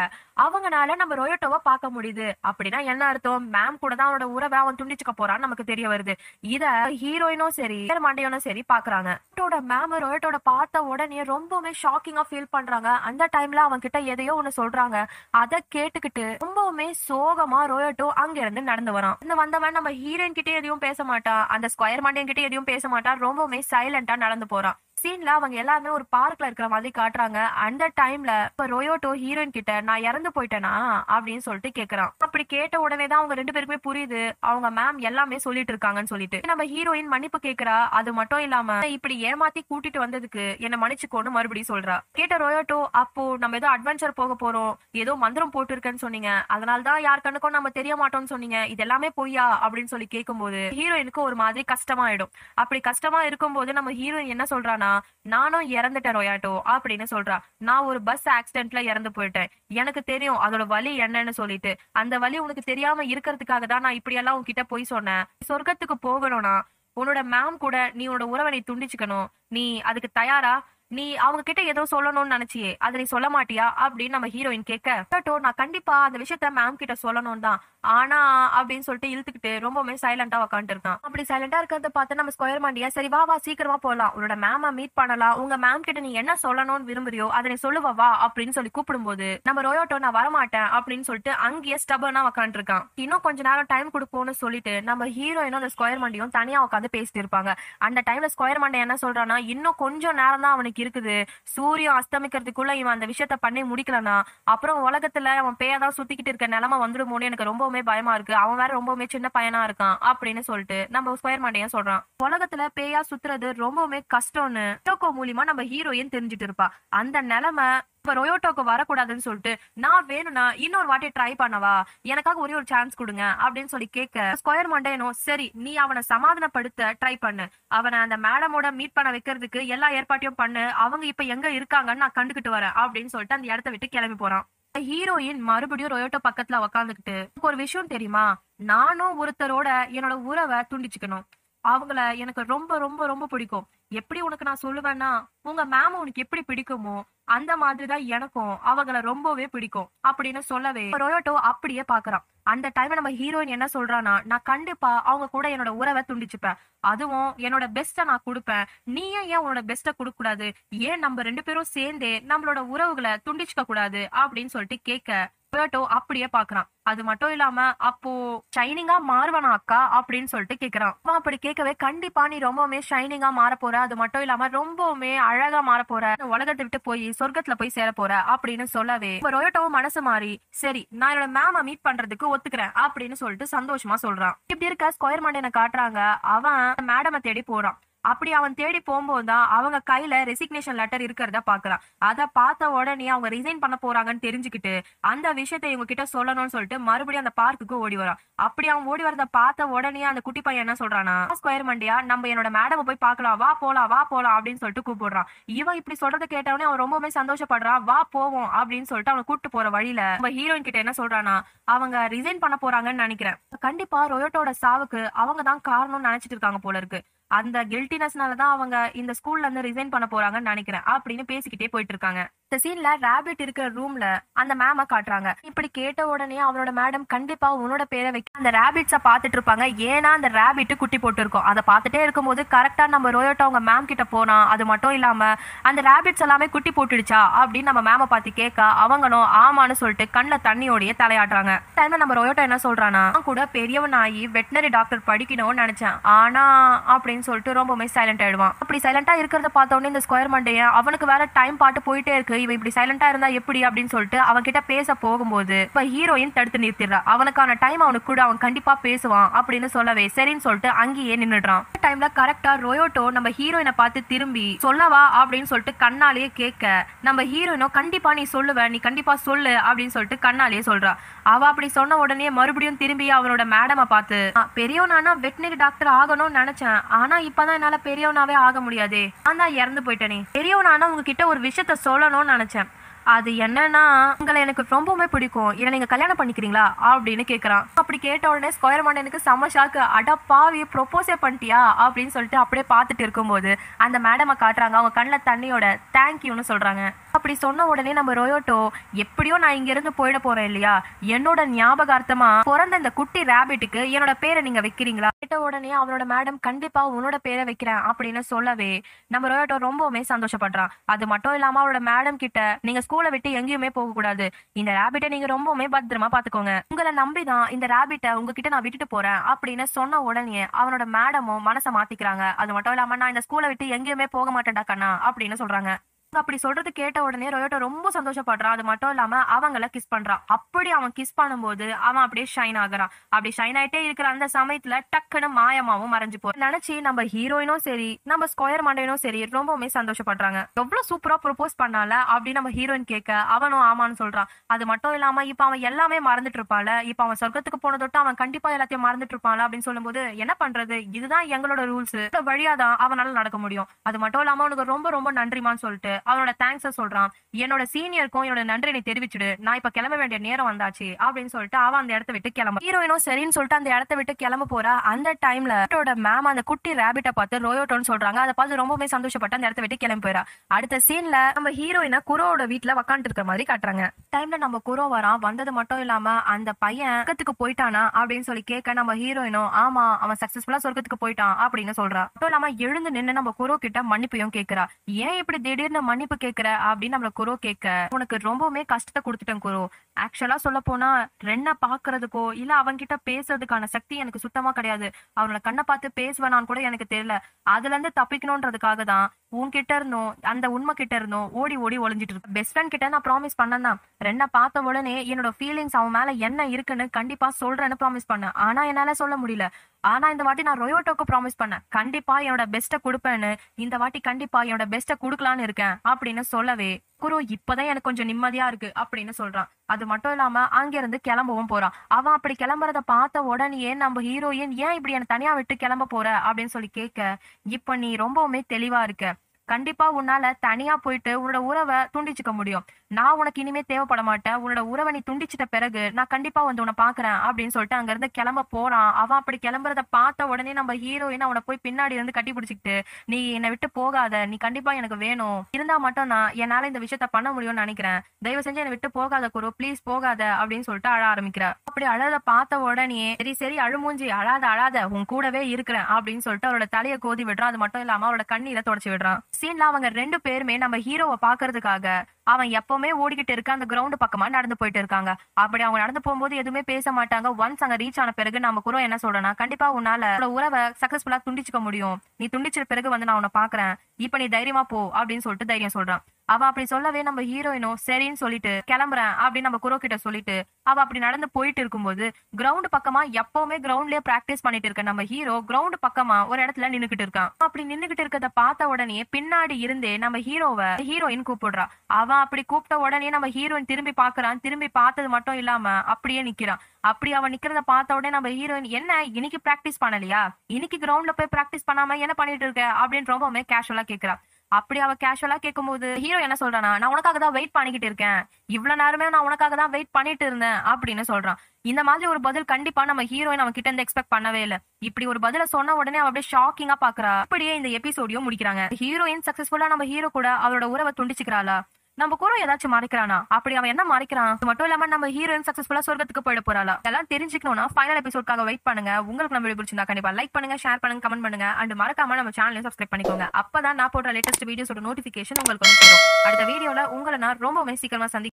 அவங்கனால நம்ம ரொயோட்டோவை பார்க்க முடியுது. அப்படின்னா என்ன அர்த்தம்? மேம் கூட தான் அவனோட உறவை அவன் துண்டிச்சுக்க போறான்னு நமக்கு தெரிய வருது. இத ஹீரோயினும் சரி மண்டையனும் சரி பாக்குறாங்க. மேம் ரொயோட்டோட பார்த்த உடனே ரொம்பவுமே ஷாக்கிங்கா ஃபீல் பண்றாங்க. அந்த டைம்ல அவன் கிட்ட எதையோ ஒண்ணு சொல்றாங்க. அத கேட்டுக்கிட்டு ரொம்பவுமே சோகமா ரோயட்டோ அங்க இருந்து நடந்து வரான். இந்த வந்தவன் நம்ம ஹீரோயின் கிட்டே எதையும் பேச மாட்டான் அந்த ஸ்கொயர் மாண்டியன் கிட்டே எதையும் பேச மாட்டான் ரொம்பவுமே சைலண்டா நடந்து போறான். சீன்ல அவங்க எல்லாருமே ஒரு பார்க்ல இருக்கிற மாதிரி காட்டுறாங்க. அந்த டைம்ல இப்ப ரொயோட்டோ ஹீரோயின் கிட்ட நான் இறந்து போயிட்டேனா? அப்படின்னு சொல்லிட்டு கேக்குறான். அப்படி கேட்ட உடனே தான் அவங்க ரெண்டு பேருக்குமே புரியுது. அவங்க மேம் எல்லாமே சொல்லிட்டு இருக்காங்கன்னு சொல்லிட்டு. நம்ம ஹீரோயின் மன்னிப்பு கேக்குறா? அது மட்டும் இல்லாம இப்படி ஏமாத்தி கூட்டிட்டு வந்ததுக்கு என்ன மன்னிச்சுக்கோன்னு மறுபடியும் சொல்றா. கேட்ட ரொயோட்டோ அப்போ நம்ம ஏதோ அட்வென்ச்சர் போக போறோம். ஏதோ மந்திரம் போட்டு இருக்கேன்னு சொன்னீங்க. அதனால தான் யார் கண்ணுக்கும் நம்ம தெரிய மாட்டோம்னு சொன்னீங்க. இது எல்லாமே பொய்யா? அப்படின்னு சொல்லி கேட்கும்போது ஹீரோயினுக்கு ஒரு மாதிரி கஷ்டமாயிடும். அப்படி கஷ்டமா இருக்கும்போது நம்ம ஹீரோயின் என்ன சொல்றானா நானும் இறந்துட்டேன் ரொயாட்டோ அப்படின்னு சொல்றா. நான் ஒரு பஸ் ஆக்சிடென்ட்ல இறந்து போயிட்டேன். எனக்கு தெரியும் அதோட வலி என்னன்னு சொல்லிட்டு. அந்த வலி உனக்கு தெரியாம இருக்கிறதுக்காக தான் நான் இப்படியெல்லாம் உன்கிட்ட போய் சொன்னேன். சொர்க்கத்துக்கு போகணும்னா உன்னோட மேம் கூட நீ உன்னோட உறவை நீ துண்டிச்சுக்கணும். நீ அதுக்கு தயாரா? நீ அவங்க கிட்ட ஏதோ சொல்லணும்னு நினைச்சியே அதை நீ சொல்ல மாட்டியா? அப்படின்னு நம்ம ஹீரோயின் கேட்க டோ நான் கண்டிப்பா அந்த விஷயத்த மேம் கிட்ட சொல்லணும் தான். ஆனா அப்படின்னு சொல்லிட்டு இழுத்துக்கிட்டு ரொம்பவுமே சைலண்டா உட்காந்துட்டு இருக்கான். அப்படி சைலண்டா இருக்கிறத பார்த்து நம்ம ஸ்கொயர் மாண்டியா சரி வா வா சீக்கிரமா போலாம். உன்னோட மேம மீட் பண்ணலாம். உங்க மேம் கிட்ட நீ என்ன சொல்லணும்னு விரும்புறியோ அதை நீ சொல்லுவ வா அப்படின்னு சொல்லி கூப்பிடும்போது நம்ம ரோயோட்டோ நான் வரமாட்டேன் அப்படின்னு சொல்லிட்டு அங்கேயே ஸ்டபனா உட்காந்துட்டு இருக்கான். இன்னும் கொஞ்ச நேரம் டைம் கொடுப்போம்னு சொல்லிட்டு நம்ம ஹீரோயினும் அந்த ஸ்கொயர் மண்டியும் தனியா உட்காந்து பேசிட்டு இருப்பாங்க. அந்த டைம்ல ஸ்கொயர் மண்டை என்ன சொல்றான்னா இன்னும் கொஞ்சம் நேரம் தான் அவனுக்கு இருக்குது. சூரியன் அஸ்தமிக்கிறதுக்குள்ள இவன் அந்த விஷயத்த பண்ணி முடிக்கலனா அப்புறம் உலகத்துல அவன் பேயதான் சுத்திக்கிட்டு இருக்க நிலமா வந்துடுமோன்னு எனக்கு ரொம்பவுமே பயமா இருக்கு. அவன் வேற ரொம்பவுமே சின்ன பையனா இருக்கான் அப்படின்னு சொல்லிட்டு நம்ம ஸ்கொயர் மண்டையன் சொல்றான். உலகத்துல பேயா சுத்துறது ரொம்பவுமே கஷ்டம்னு டோக்கோ மூலியமா நம்ம ஹீரோயின் தெரிஞ்சுட்டு இருப்பா. அந்த நிலைமை இப்ப ரொயோட்டோக்கு வரக்கூடாதுன்னு சொல்லிட்டு நான் வேணும்னா இன்னொரு வாட்டி ட்ரை பண்ணவா? எனக்காக ஒரே ஒரு சான்ஸ் கொடுங்க அப்படின்னு சொல்லி கேட்க ஸ்கொயர் மண்டேனோ சரி நீ அவனை சமாதானப்படுத்த ட்ரை பண்ணு. அவனை அந்த மேடமோட மீட் பண்ண வைக்கிறதுக்கு எல்லா ஏற்பாட்டையும் பண்ணு. அவங்க இப்ப எங்க இருக்காங்கன்னு நான் கண்டுகிட்டு வரேன் அப்படின்னு சொல்லிட்டு அந்த இடத்த விட்டு கிளம்பி போறான். ஹீரோயின் மறுபடியும் ரொயோட்டோ பக்கத்துல உக்காந்துக்கிட்டு ஒரு விஷயம் தெரியுமா? நானும் ஒருத்தரோட என்னோட உறவை துண்டிச்சுக்கணும். அவங்கள எனக்கு ரொம்ப ரொம்ப ரொம்ப பிடிக்கும். எப்படி உனக்கு நான் சொல்லுவேன்னா உங்க மேம் உனக்கு எப்படி பிடிக்குமோ அந்த மாதிரிதான் எனக்கும் அவங்கள ரொம்பவே பிடிக்கும் அப்படின்னு சொல்லவே. ரொயோட்டோ அப்படியே பாக்குறான் அந்த டைம்ல நம்ம ஹீரோயின் என்ன சொல்றான்னா நான் கண்டிப்பா அவங்க கூட என்னோட உறவை துண்டிச்சுப்பேன். அதுவும் என்னோட பெஸ்ட்டை நான் கொடுப்பேன். நீயும் ஏன் உன்னோட பெஸ்ட்டை கொடுக்க கூடாது ஏன் நம்ம ரெண்டு பேரும் சேர்ந்தே நம்மளோட உறவுகளை துண்டிச்சுக்க கூடாது அப்படின்னு சொல்லிட்டு கேட்க ரொயோட்டோ அப்படியே பாக்குறான். அது மட்டும் இல்லாம அப்போ ஷைனிங்கா மாறுவனா அக்கா? அப்படின்னு சொல்லிட்டு கேக்குறான். அவன் அப்படி கேட்கவே கண்டிப்பா நீ ரொம்பவுமே ஷைனிங்கா மாற போற. அது மட்டும் இல்லாம ரொம்பவுமே அழகா மாற போற. உலகத்தை விட்டு போய் சொர்க்கத்துல போய் சேர போற அப்படின்னு சொல்லவே இப்ப ரொயோட்டோவும் மனசு மாறி சரி நான் என்னோட மேம மீட் பண்றதுக்கு ஒத்துக்கிறேன் அப்படின்னு சொல்லிட்டு சந்தோஷமா சொல்றான். இப்படி இருக்க ஸ்கொயர் மண்டேனை காட்டுறாங்க. அவன் மேடமை தேடி போறான். அப்படி அவன் தேடி போகும்போது தான் அவங்க கையில ரெசிக்னேஷன் லெட்டர் இருக்கிறத பாக்குறான் அத பார்த்த உடனே அவங்க ரிசைன் பண்ண போறாங்கன்னு தெரிஞ்சுக்கிட்டு அந்த விஷயத்தை இவங்க கிட்ட சொல்லணும்னு சொல்லிட்டு மறுபடியும் அந்த பார்க்குக்கு ஓடி வரான். அப்படி அவன் ஓடி வரத பார்த்த உடனே அந்த குட்டி பையன் என்ன சொல்றானா ஸ்கொயர் மண்டியா நம்ம என்னோட மேடம் போய் பார்க்கலாம். வா போலாம் வா போலாம் அப்படின்னு சொல்லிட்டு கூப்பிடுறான். இவன் இப்படி சொல்றத கேட்டவனே அவன் ரொம்பவுமே சந்தோஷப்படுறான் வா போவோம் அப்படின்னு சொல்லிட்டு அவனை கூட்டு போற வழியில நம்ம ஹீரோயின் கிட்ட என்ன சொல்றானா அவங்க ரிசைன் பண்ண போறாங்கன்னு நினைக்கிறேன். கண்டிப்பா ரொயோட்டோட சாவுக்கு அவங்க தான் காரணம்னு நினைச்சிட்டு இருக்காங்க போல இருக்கு. அந்த கில்ட்டினஸ்னால தான் அவங்க இந்த ஸ்கூல்ல இருந்து ரிசைன் பண்ண போறாங்கன்னு நினைக்கிறேன் அப்படின்னு பேசிக்கிட்டே போயிட்டு இருக்காங்க. இந்த சீன்ல ரேபிட் இருக்கிற ரூம்ல அந்த மேம காட்டுறாங்க. இப்படி கேட்ட உடனே அவனோட மேடம் கண்டிப்பா உன்னோட பேரை வைக்க அந்த ரேபிட்ஸ பாத்துட்டு இருப்பாங்க. ஏன்னா அந்த ரேபிட் குட்டி போட்டு இருக்கும் அதை பார்த்துட்டே இருக்கும்போது கரெக்டா நம்ம ரோயோட்டோ அவங்க மேம் கிட்ட போனா அது மட்டும் இல்லாம அந்த ரேபிட்ஸ் எல்லாமே குட்டி போட்டுடுச்சா? அப்படின்னு நம்ம மேம பார்த்து கேட்க அவங்களும் ஆமான்னு சொல்லிட்டு கண்ணில் தண்ணியோடய தலையாடுறாங்க டைம்ல நம்ம ரோயோட்டோ என்ன சொல்றானா கூட பெரியவன் ஆகி வெட்டினரி டாக்டர் படிக்கணும்னு நினைச்சேன். ஆனா அப்படின்னு சொல்லிட்டு ரொம்பவுமே சைலண்ட் ஆயிடுவான். அப்படி சைலண்டா இருக்கிறத பார்த்த உடனே இந்த ஸ்கொயர் மண்டையன் அவனுக்கு வேற டைம் பாட்டு போயிட்டே இருக்கு. இவன் இப்படி சைலண்டா இருந்தா எப்படி அப்படின்னு சொல்லிட்டு அவன் கிட்ட பேச போகும்போது இப்ப ஹீரோயின் தடுத்து நிறுத்திடுறா. அவனுக்கான டைம் அவனுக்கு கூட அவன் கண்டிப்பா பேசுவான் அப்படின்னு சொல்லவே சரின்னு சொல்லிட்டு அங்கேயே நின்றுடுறான் டைம்ல கரெக்டா ரொயோட்டோ நம்ம ஹீரோயினை பார்த்து திரும்பி சொல்லவா அப்படின்னு சொல்லிட்டு கண்ணாலேயே கேட்க நம்ம ஹீரோயினோ கண்டிப்பா நீ சொல்லுவ நீ கண்டிப்பா சொல்லு அப்படின்னு சொல்லிட்டு கண்ணாலேயே சொல்றா. அவ அப்படி சொன்ன உடனே மறுபடியும் திரும்பி அவனோட மேடமை பார்த்து பெரியவனானா வெட்டினரி டாக்டர் ஆகணும்னு நினைச்சேன். ஆனா இப்பதான் என்னால பெரியவனாவே ஆக முடியாதே. நான் தான் இறந்து போயிட்டேனே. பெரியவனானா உங்ககிட்ட ஒரு விஷயத்த சொல்லணும்னு நினைச்சேன். அது என்னன்னா உங்களை எனக்கு ரொம்பவுமே பிடிக்கும். இதை நீங்க கல்யாணம் பண்ணிக்கிறீங்களா? அப்படின்னு கேக்குறான். அப்படி கேட்ட உடனே ஸ்கொயர் மண்டனுக்கு செம்ம ஷாக்கு அட பாவி ப்ரொப்போஸே பண்ணிட்டியா? அப்படின்னு சொல்லிட்டு அப்படியே பார்த்துட்டு இருக்கும்போது அந்த மேடமை காட்டுறாங்க. அவங்க கண்ணில் தண்ணியோட தேங்க்யூன்னு சொல்றாங்க. அப்படி சொன்ன உடனே நம்ம ரொயோட்டோ எப்படியோ நான் இங்க இருந்து போயிட போறேன் இல்லையா? என்னோட ஞாபகார்த்தமா பிறந்த இந்த குட்டி ரேபிட்டுக்கு என்னோட பேரை நீங்க வைக்கிறீங்களா? கேட்ட உடனே அவனோட மேடம் கண்டிப்பா உன்னோட பேரை வைக்கிறேன் அப்படின்னு சொல்லவே நம்ம ரொயோட்டோ ரொம்பவுமே சந்தோஷப்படுறான் அது மட்டும் இல்லாம அவரோட மேடம் கிட்ட நீங்க ஸ்கூலை விட்டு எங்கேயுமே போக கூடாது. இந்த ரேபிட்டை நீங்க ரொம்பவுமே பத்திரமா பாத்துக்கோங்க. உங்களை நம்பிதான் இந்த ரேபிட்டை உங்ககிட்ட நான் விட்டுட்டு போறேன் அப்படின்னு சொன்ன உடனே அவனோட மேடமும் மனசை மாத்திக்கிறாங்க. அது மட்டும் இல்லாம நான் இந்த ஸ்கூலை விட்டு எங்கேயுமே போக மாட்டேன்டா கண்ணா அப்படின்னு சொல்றாங்க. அப்படி சொல்றது கேட்ட உடனே ரொயோட்டோ ரொம்ப சந்தோஷப்படுறான் அது மட்டும் இல்லாம அவங்கள கிஸ் பண்றான் அப்படி அவன் கிஸ் பண்ணும்போது அவன் அப்படியே ஷைன் ஆகுறான் அப்படி ஷைன் ஆயிட்டே இருக்கிற அந்த சமயத்துல டக்குன்னு மாயமாவும் மறைஞ்சு போ நினைச்சு நம்ம ஹீரோயினும் சரி நம்ம ஸ்கொயர் மண்டையனும் சரி ரொம்பவுமே சந்தோஷப்படுறாங்க. எவ்வளவு சூப்பரா ப்ரொபோஸ் பண்ணால அப்படி நம்ம ஹீரோயின் கேட்க அவனும் ஆமான்னு சொல்றான் அது மட்டும் இல்லாம இப்ப அவன் எல்லாமே மறந்துட்டு இருப்பாள். இப்ப அவன் சொர்க்கத்துக்கு போன தொட்டு அவன் கண்டிப்பா எல்லாத்தையும் மறந்துட்டு இருப்பாள் அப்படின்னு சொல்லும்போது என்ன பண்றது? இதுதான் எங்களோட ரூல்ஸ் வழியாதான் அவனால நடக்க முடியும். அது மட்டும் இல்லாம அவனுக்கு ரொம்ப ரொம்ப நன்றிமான்னு சொல்லிட்டு அவனோட தேங்க்ஸ சொல்றான். என்னோட சீனியருக்கும் என்னோட நன்றி தெரிவிச்சுடு. நான் இப்ப கிளம்ப வேண்டிய நேரம் வந்தாச்சு அப்படின்னு சொல்லிட்டு அவன் அந்த இடத்த விட்டு கிளம்ப ஹீரோயினும் சரின்னு சொல்லிட்டு அந்த இடத்த விட்டு கிளம்ப போறா. அந்த டைம்ல மேம் அந்த குட்டி ரேபிட்ட பார்த்து ரோயோட்டோன்னு சொல்றாங்க. அதை பார்த்து ரொம்பவே சந்தோஷப்பட்டு அந்த இடத்த விட்டு கிளம்பி போயிடா அடுத்த சீன்ல நம்ம ஹீரோயினை குரோவோட வீட்டுல உக்காந்துட்டு இருக்கிற மாதிரி காட்டுறாங்க. டைம்ல நம்ம குரோ வரான். வந்தது மட்டும் இல்லாம அந்த பையன் சொர்க்கத்துக்கு போயிட்டானா அப்படின்னு சொல்லி கேட்க நம்ம ஹீரோயினும் ஆமா அவன் சக்சஸ்ஃபுல்லா சொர்க்கத்துக்கு போயிட்டான் அப்படின்னு சொல்றா. மட்டும் இல்லாம எழுந்து நின்னு நம்ம குரோ கிட்ட மன்னிப்பையும் கேட்கிறா. ஏன் இப்படி திடீர்னு மன்னிப்பு கேட்கற அப்படின்னு நம்மள குரோ கேட்க உனக்கு ரொம்பவுமே கஷ்டத்தை கொடுத்துட்டேன் குரோ. ஆக்சுவலா சொல்ல போனா ரென்ன பாக்குறதுக்கோ இல்ல அவன்கிட்ட பேசுறதுக்கான சக்தி எனக்கு சுத்தமா கிடையாது. அவனோட கண்ணை பார்த்து பேசுவேனான்னு கூட எனக்கு தெரியல. அதுல இருந்து தப்பிக்கணும்ன்றதுக்காக தான் உன்கிட்ட இருந்தும் அந்த உண்மை கிட்ட இருந்தும் ஓடி ஓடி ஒளிஞ்சிட்டு இருக்கு. பெஸ்ட் ஃப்ரெண்ட் கிட்ட நான் ப்ராமிஸ் பண்ணேன் ரெண்டா பார்த்த உடனே என்னோட ஃபீலிங்ஸ் அவன் மேல என்ன இருக்குன்னு கண்டிப்பா சொல்றேன்னு ப்ராமிஸ் பண்ணேன். ஆனா என்னால சொல்ல முடியல. ஆனா இந்த வாட்டி நான் ரொயோட்டோக்கு ப்ராமிஸ் பண்ணேன். கண்டிப்பா என்னோட பெஸ்ட்டை கொடுப்பேன்னு இந்த வாட்டி கண்டிப்பா என்னோட பெஸ்ட்டை கொடுக்கலான்னு இருக்கேன் அப்படின்னு சொல்லவே குரு இப்பதான் எனக்கு கொஞ்சம் நிம்மதியா இருக்கு அப்படின்னு சொல்றான். அது மட்டும் இல்லாம அங்க இருந்து கிளம்பவும் போறான். அவன் அப்படி கிளம்புறத பார்த்த உடனே நம்ம ஹீரோயின் ஏன் இப்படி என்ன தனியா விட்டு கிளம்ப போற அப்படின்னு சொல்லி கேட்க இப்ப நீ ரொம்பவுமே தெளிவா இருக்க. கண்டிப்பா உன்னால தனியா போயிட்டு உன்னோட உறவை துண்டிச்சுக்க முடியும். நான் உனக்கு இனிமே தேவைப்பட மாட்டேன் உன்னோட உறவை நீ துண்டிச்சிட்ட பிறகு நான் கண்டிப்பா வந்து உன்னை பாக்குறேன் அப்படின்னு சொல்லிட்டு அங்க இருந்து கிளம்ப போறான். அவன் அப்படி கிளம்புறத பார்த்த உடனே நம்ம ஹீரோயின் அவனை போய் பின்னாடி இருந்து கட்டி பிடிச்சிக்கிட்டு நீ என்னை விட்டு போகாத. நீ கண்டிப்பா எனக்கு வேணும். இருந்தா மட்டும் நான் என்னால இந்த விஷயத்த பண்ண முடியும்னு நினைக்கிறேன். தயவு செஞ்சு என்னை விட்டு போகாத குரு. ப்ளீஸ் போகாத. அப்படின்னு சொல்லிட்டு அழ ஆரம்பிக்கிற அப்படி அழத பார்த்த உடனே சரி சரி அழுமூஞ்சி அழாத அழாத. உன் கூடவே இருக்கிறேன். அப்படின்னு சொல்லிட்டு அவரோட தலையை கோதி விடுறான். அது மட்டும் இல்லாம அவரோட கண்ணீரை தொடச்சு விடுறான். சீன்ல அவங்க ரெண்டு பேருமே நம்ம ஹீரோவை பாக்குறதுக்காக அவன் எப்பவுமே ஓடிக்கிட்டு இருக்க அந்த கிரவுண்ட் பக்கமா நடந்து போயிட்டு இருக்காங்க. அப்படி அவங்க நடந்து போகும்போது எதுவுமே பேச மாட்டாங்க. ஒன்ஸ் அங்க ரீச் ஆன பிறகு நம்ம குரோ என்ன சொல்றேன்னா கண்டிப்பா உன்னால உறவை சக்சஸ்ஃபுல்லா துண்டிச்சுக்க முடியும். நீ துண்டிச்ச பிறகு வந்து நான் உன்னை பாக்குறேன் இப்ப நீ தைரியமா போ அப்படின்னு சொல்லிட்டு தைரியம் சொல்றான். அவ அப்படி சொல்லவே நம்ம ஹீரோயினும் சரின்னு சொல்லிட்டு கிளம்புறேன் அப்படின்னு நம்ம குரோ கிட்ட சொல்லிட்டு அவ அப்படி நடந்து போயிட்டு இருக்கும்போது கிரவுண்ட் பக்கமா எப்பவுமே கிரவுண்ட்லயே பிராக்டிஸ் பண்ணிட்டு இருக்க நம்ம ஹீரோ கிரவுண்ட் பக்கமா ஒரு இடத்துல நின்னுகிட்டு இருக்கான். அப்படி நின்னுகிட்டு இருக்கத பார்த்த உடனே பின்னாடி இருந்தே நம்ம ஹீரோவை ஹீரோயின் கூப்பிடுறா. அவன் அப்படி கூப்பிட்ட உடனே நம்ம ஹீரோயின் திரும்பி பாக்குறான் திரும்பி பார்த்தது மட்டும் இல்லாம அப்படியே நிக்கிறான். அப்படி அவன் நிக்கிறத பார்த்த உடனே நம்ம ஹீரோயின் என்ன? இன்னைக்கு பிராக்டிஸ் பண்ணலையா? இன்னைக்கு கிரவுண்ட்ல போய் பிராக்டிஸ் பண்ணாம என்ன பண்ணிட்டு இருக்க? அப்படின்னு ரொம்பவுமே கேஷுவலா கேக்குறான் அப்படி அவ கேஷுவலா கேட்கும்போது ஹீரோ என்ன சொல்றானா நான் உனக்காக தான் வெயிட் பண்ணிக்கிட்டு இருக்கேன். இவ்வளவு நேரமே நான் உனக்காக தான் வெயிட் பண்ணிட்டு இருந்தேன். அப்படின்னு சொல்றான். இந்த மாதிரி ஒரு பதில் கண்டிப்பா நம்ம ஹீரோயின் அவன் கிட்ட இருந்து எக்ஸ்பெக்ட் பண்ணவே இல்ல. இப்படி ஒரு பதில சொன்ன உடனே அவ அப்படியே ஷாக்கிங்கா பாக்குறா. அப்படியே இந்த எபிசோடியும் முடிக்கிறாங்க. ஹீரோயின் சக்சஸ்ஃபுல்லா நம்ம ஹீரோ கூட அவரோட உறவை துண்டிச்சுக்கிறாளா? நம்ம கூட ஏதாச்சும் மறைக்கிறானா? அப்படி அவன் என்ன மறைக்கிறான்? மட்டும் இல்லாம நம்ம ஹீரோயின் சக்சஸ்ஃபுல்லா சொர்க்கத்துக்கு போயிட போறாளா? இதெல்லாம் தெரிஞ்சுக்கணும்னா ஃபைனல் எபிசோட்காக வெயிட் பண்ணுங்க. உங்களுக்கு நம்ம வீடியோ பிடிச்சிருந்தா கண்டிப்பா லைக் பண்ணுங்க ஷேர் பண்ணுங்க கமெண்ட் பண்ணுங்க. அண்ட் மறக்காம நம்ம சேனலையும் சப்ஸ்கிரைப் பண்ணிக்கோங்க. அப்பதான் நான் போடுற லேட்டஸ்ட் வீடியோஸோட நோட்டிபிகேஷன் உங்களுக்கு வந்து அடுத்த வீடியோல உங்களை நான் ரொம்பவே சீக்கிரமா சந்தி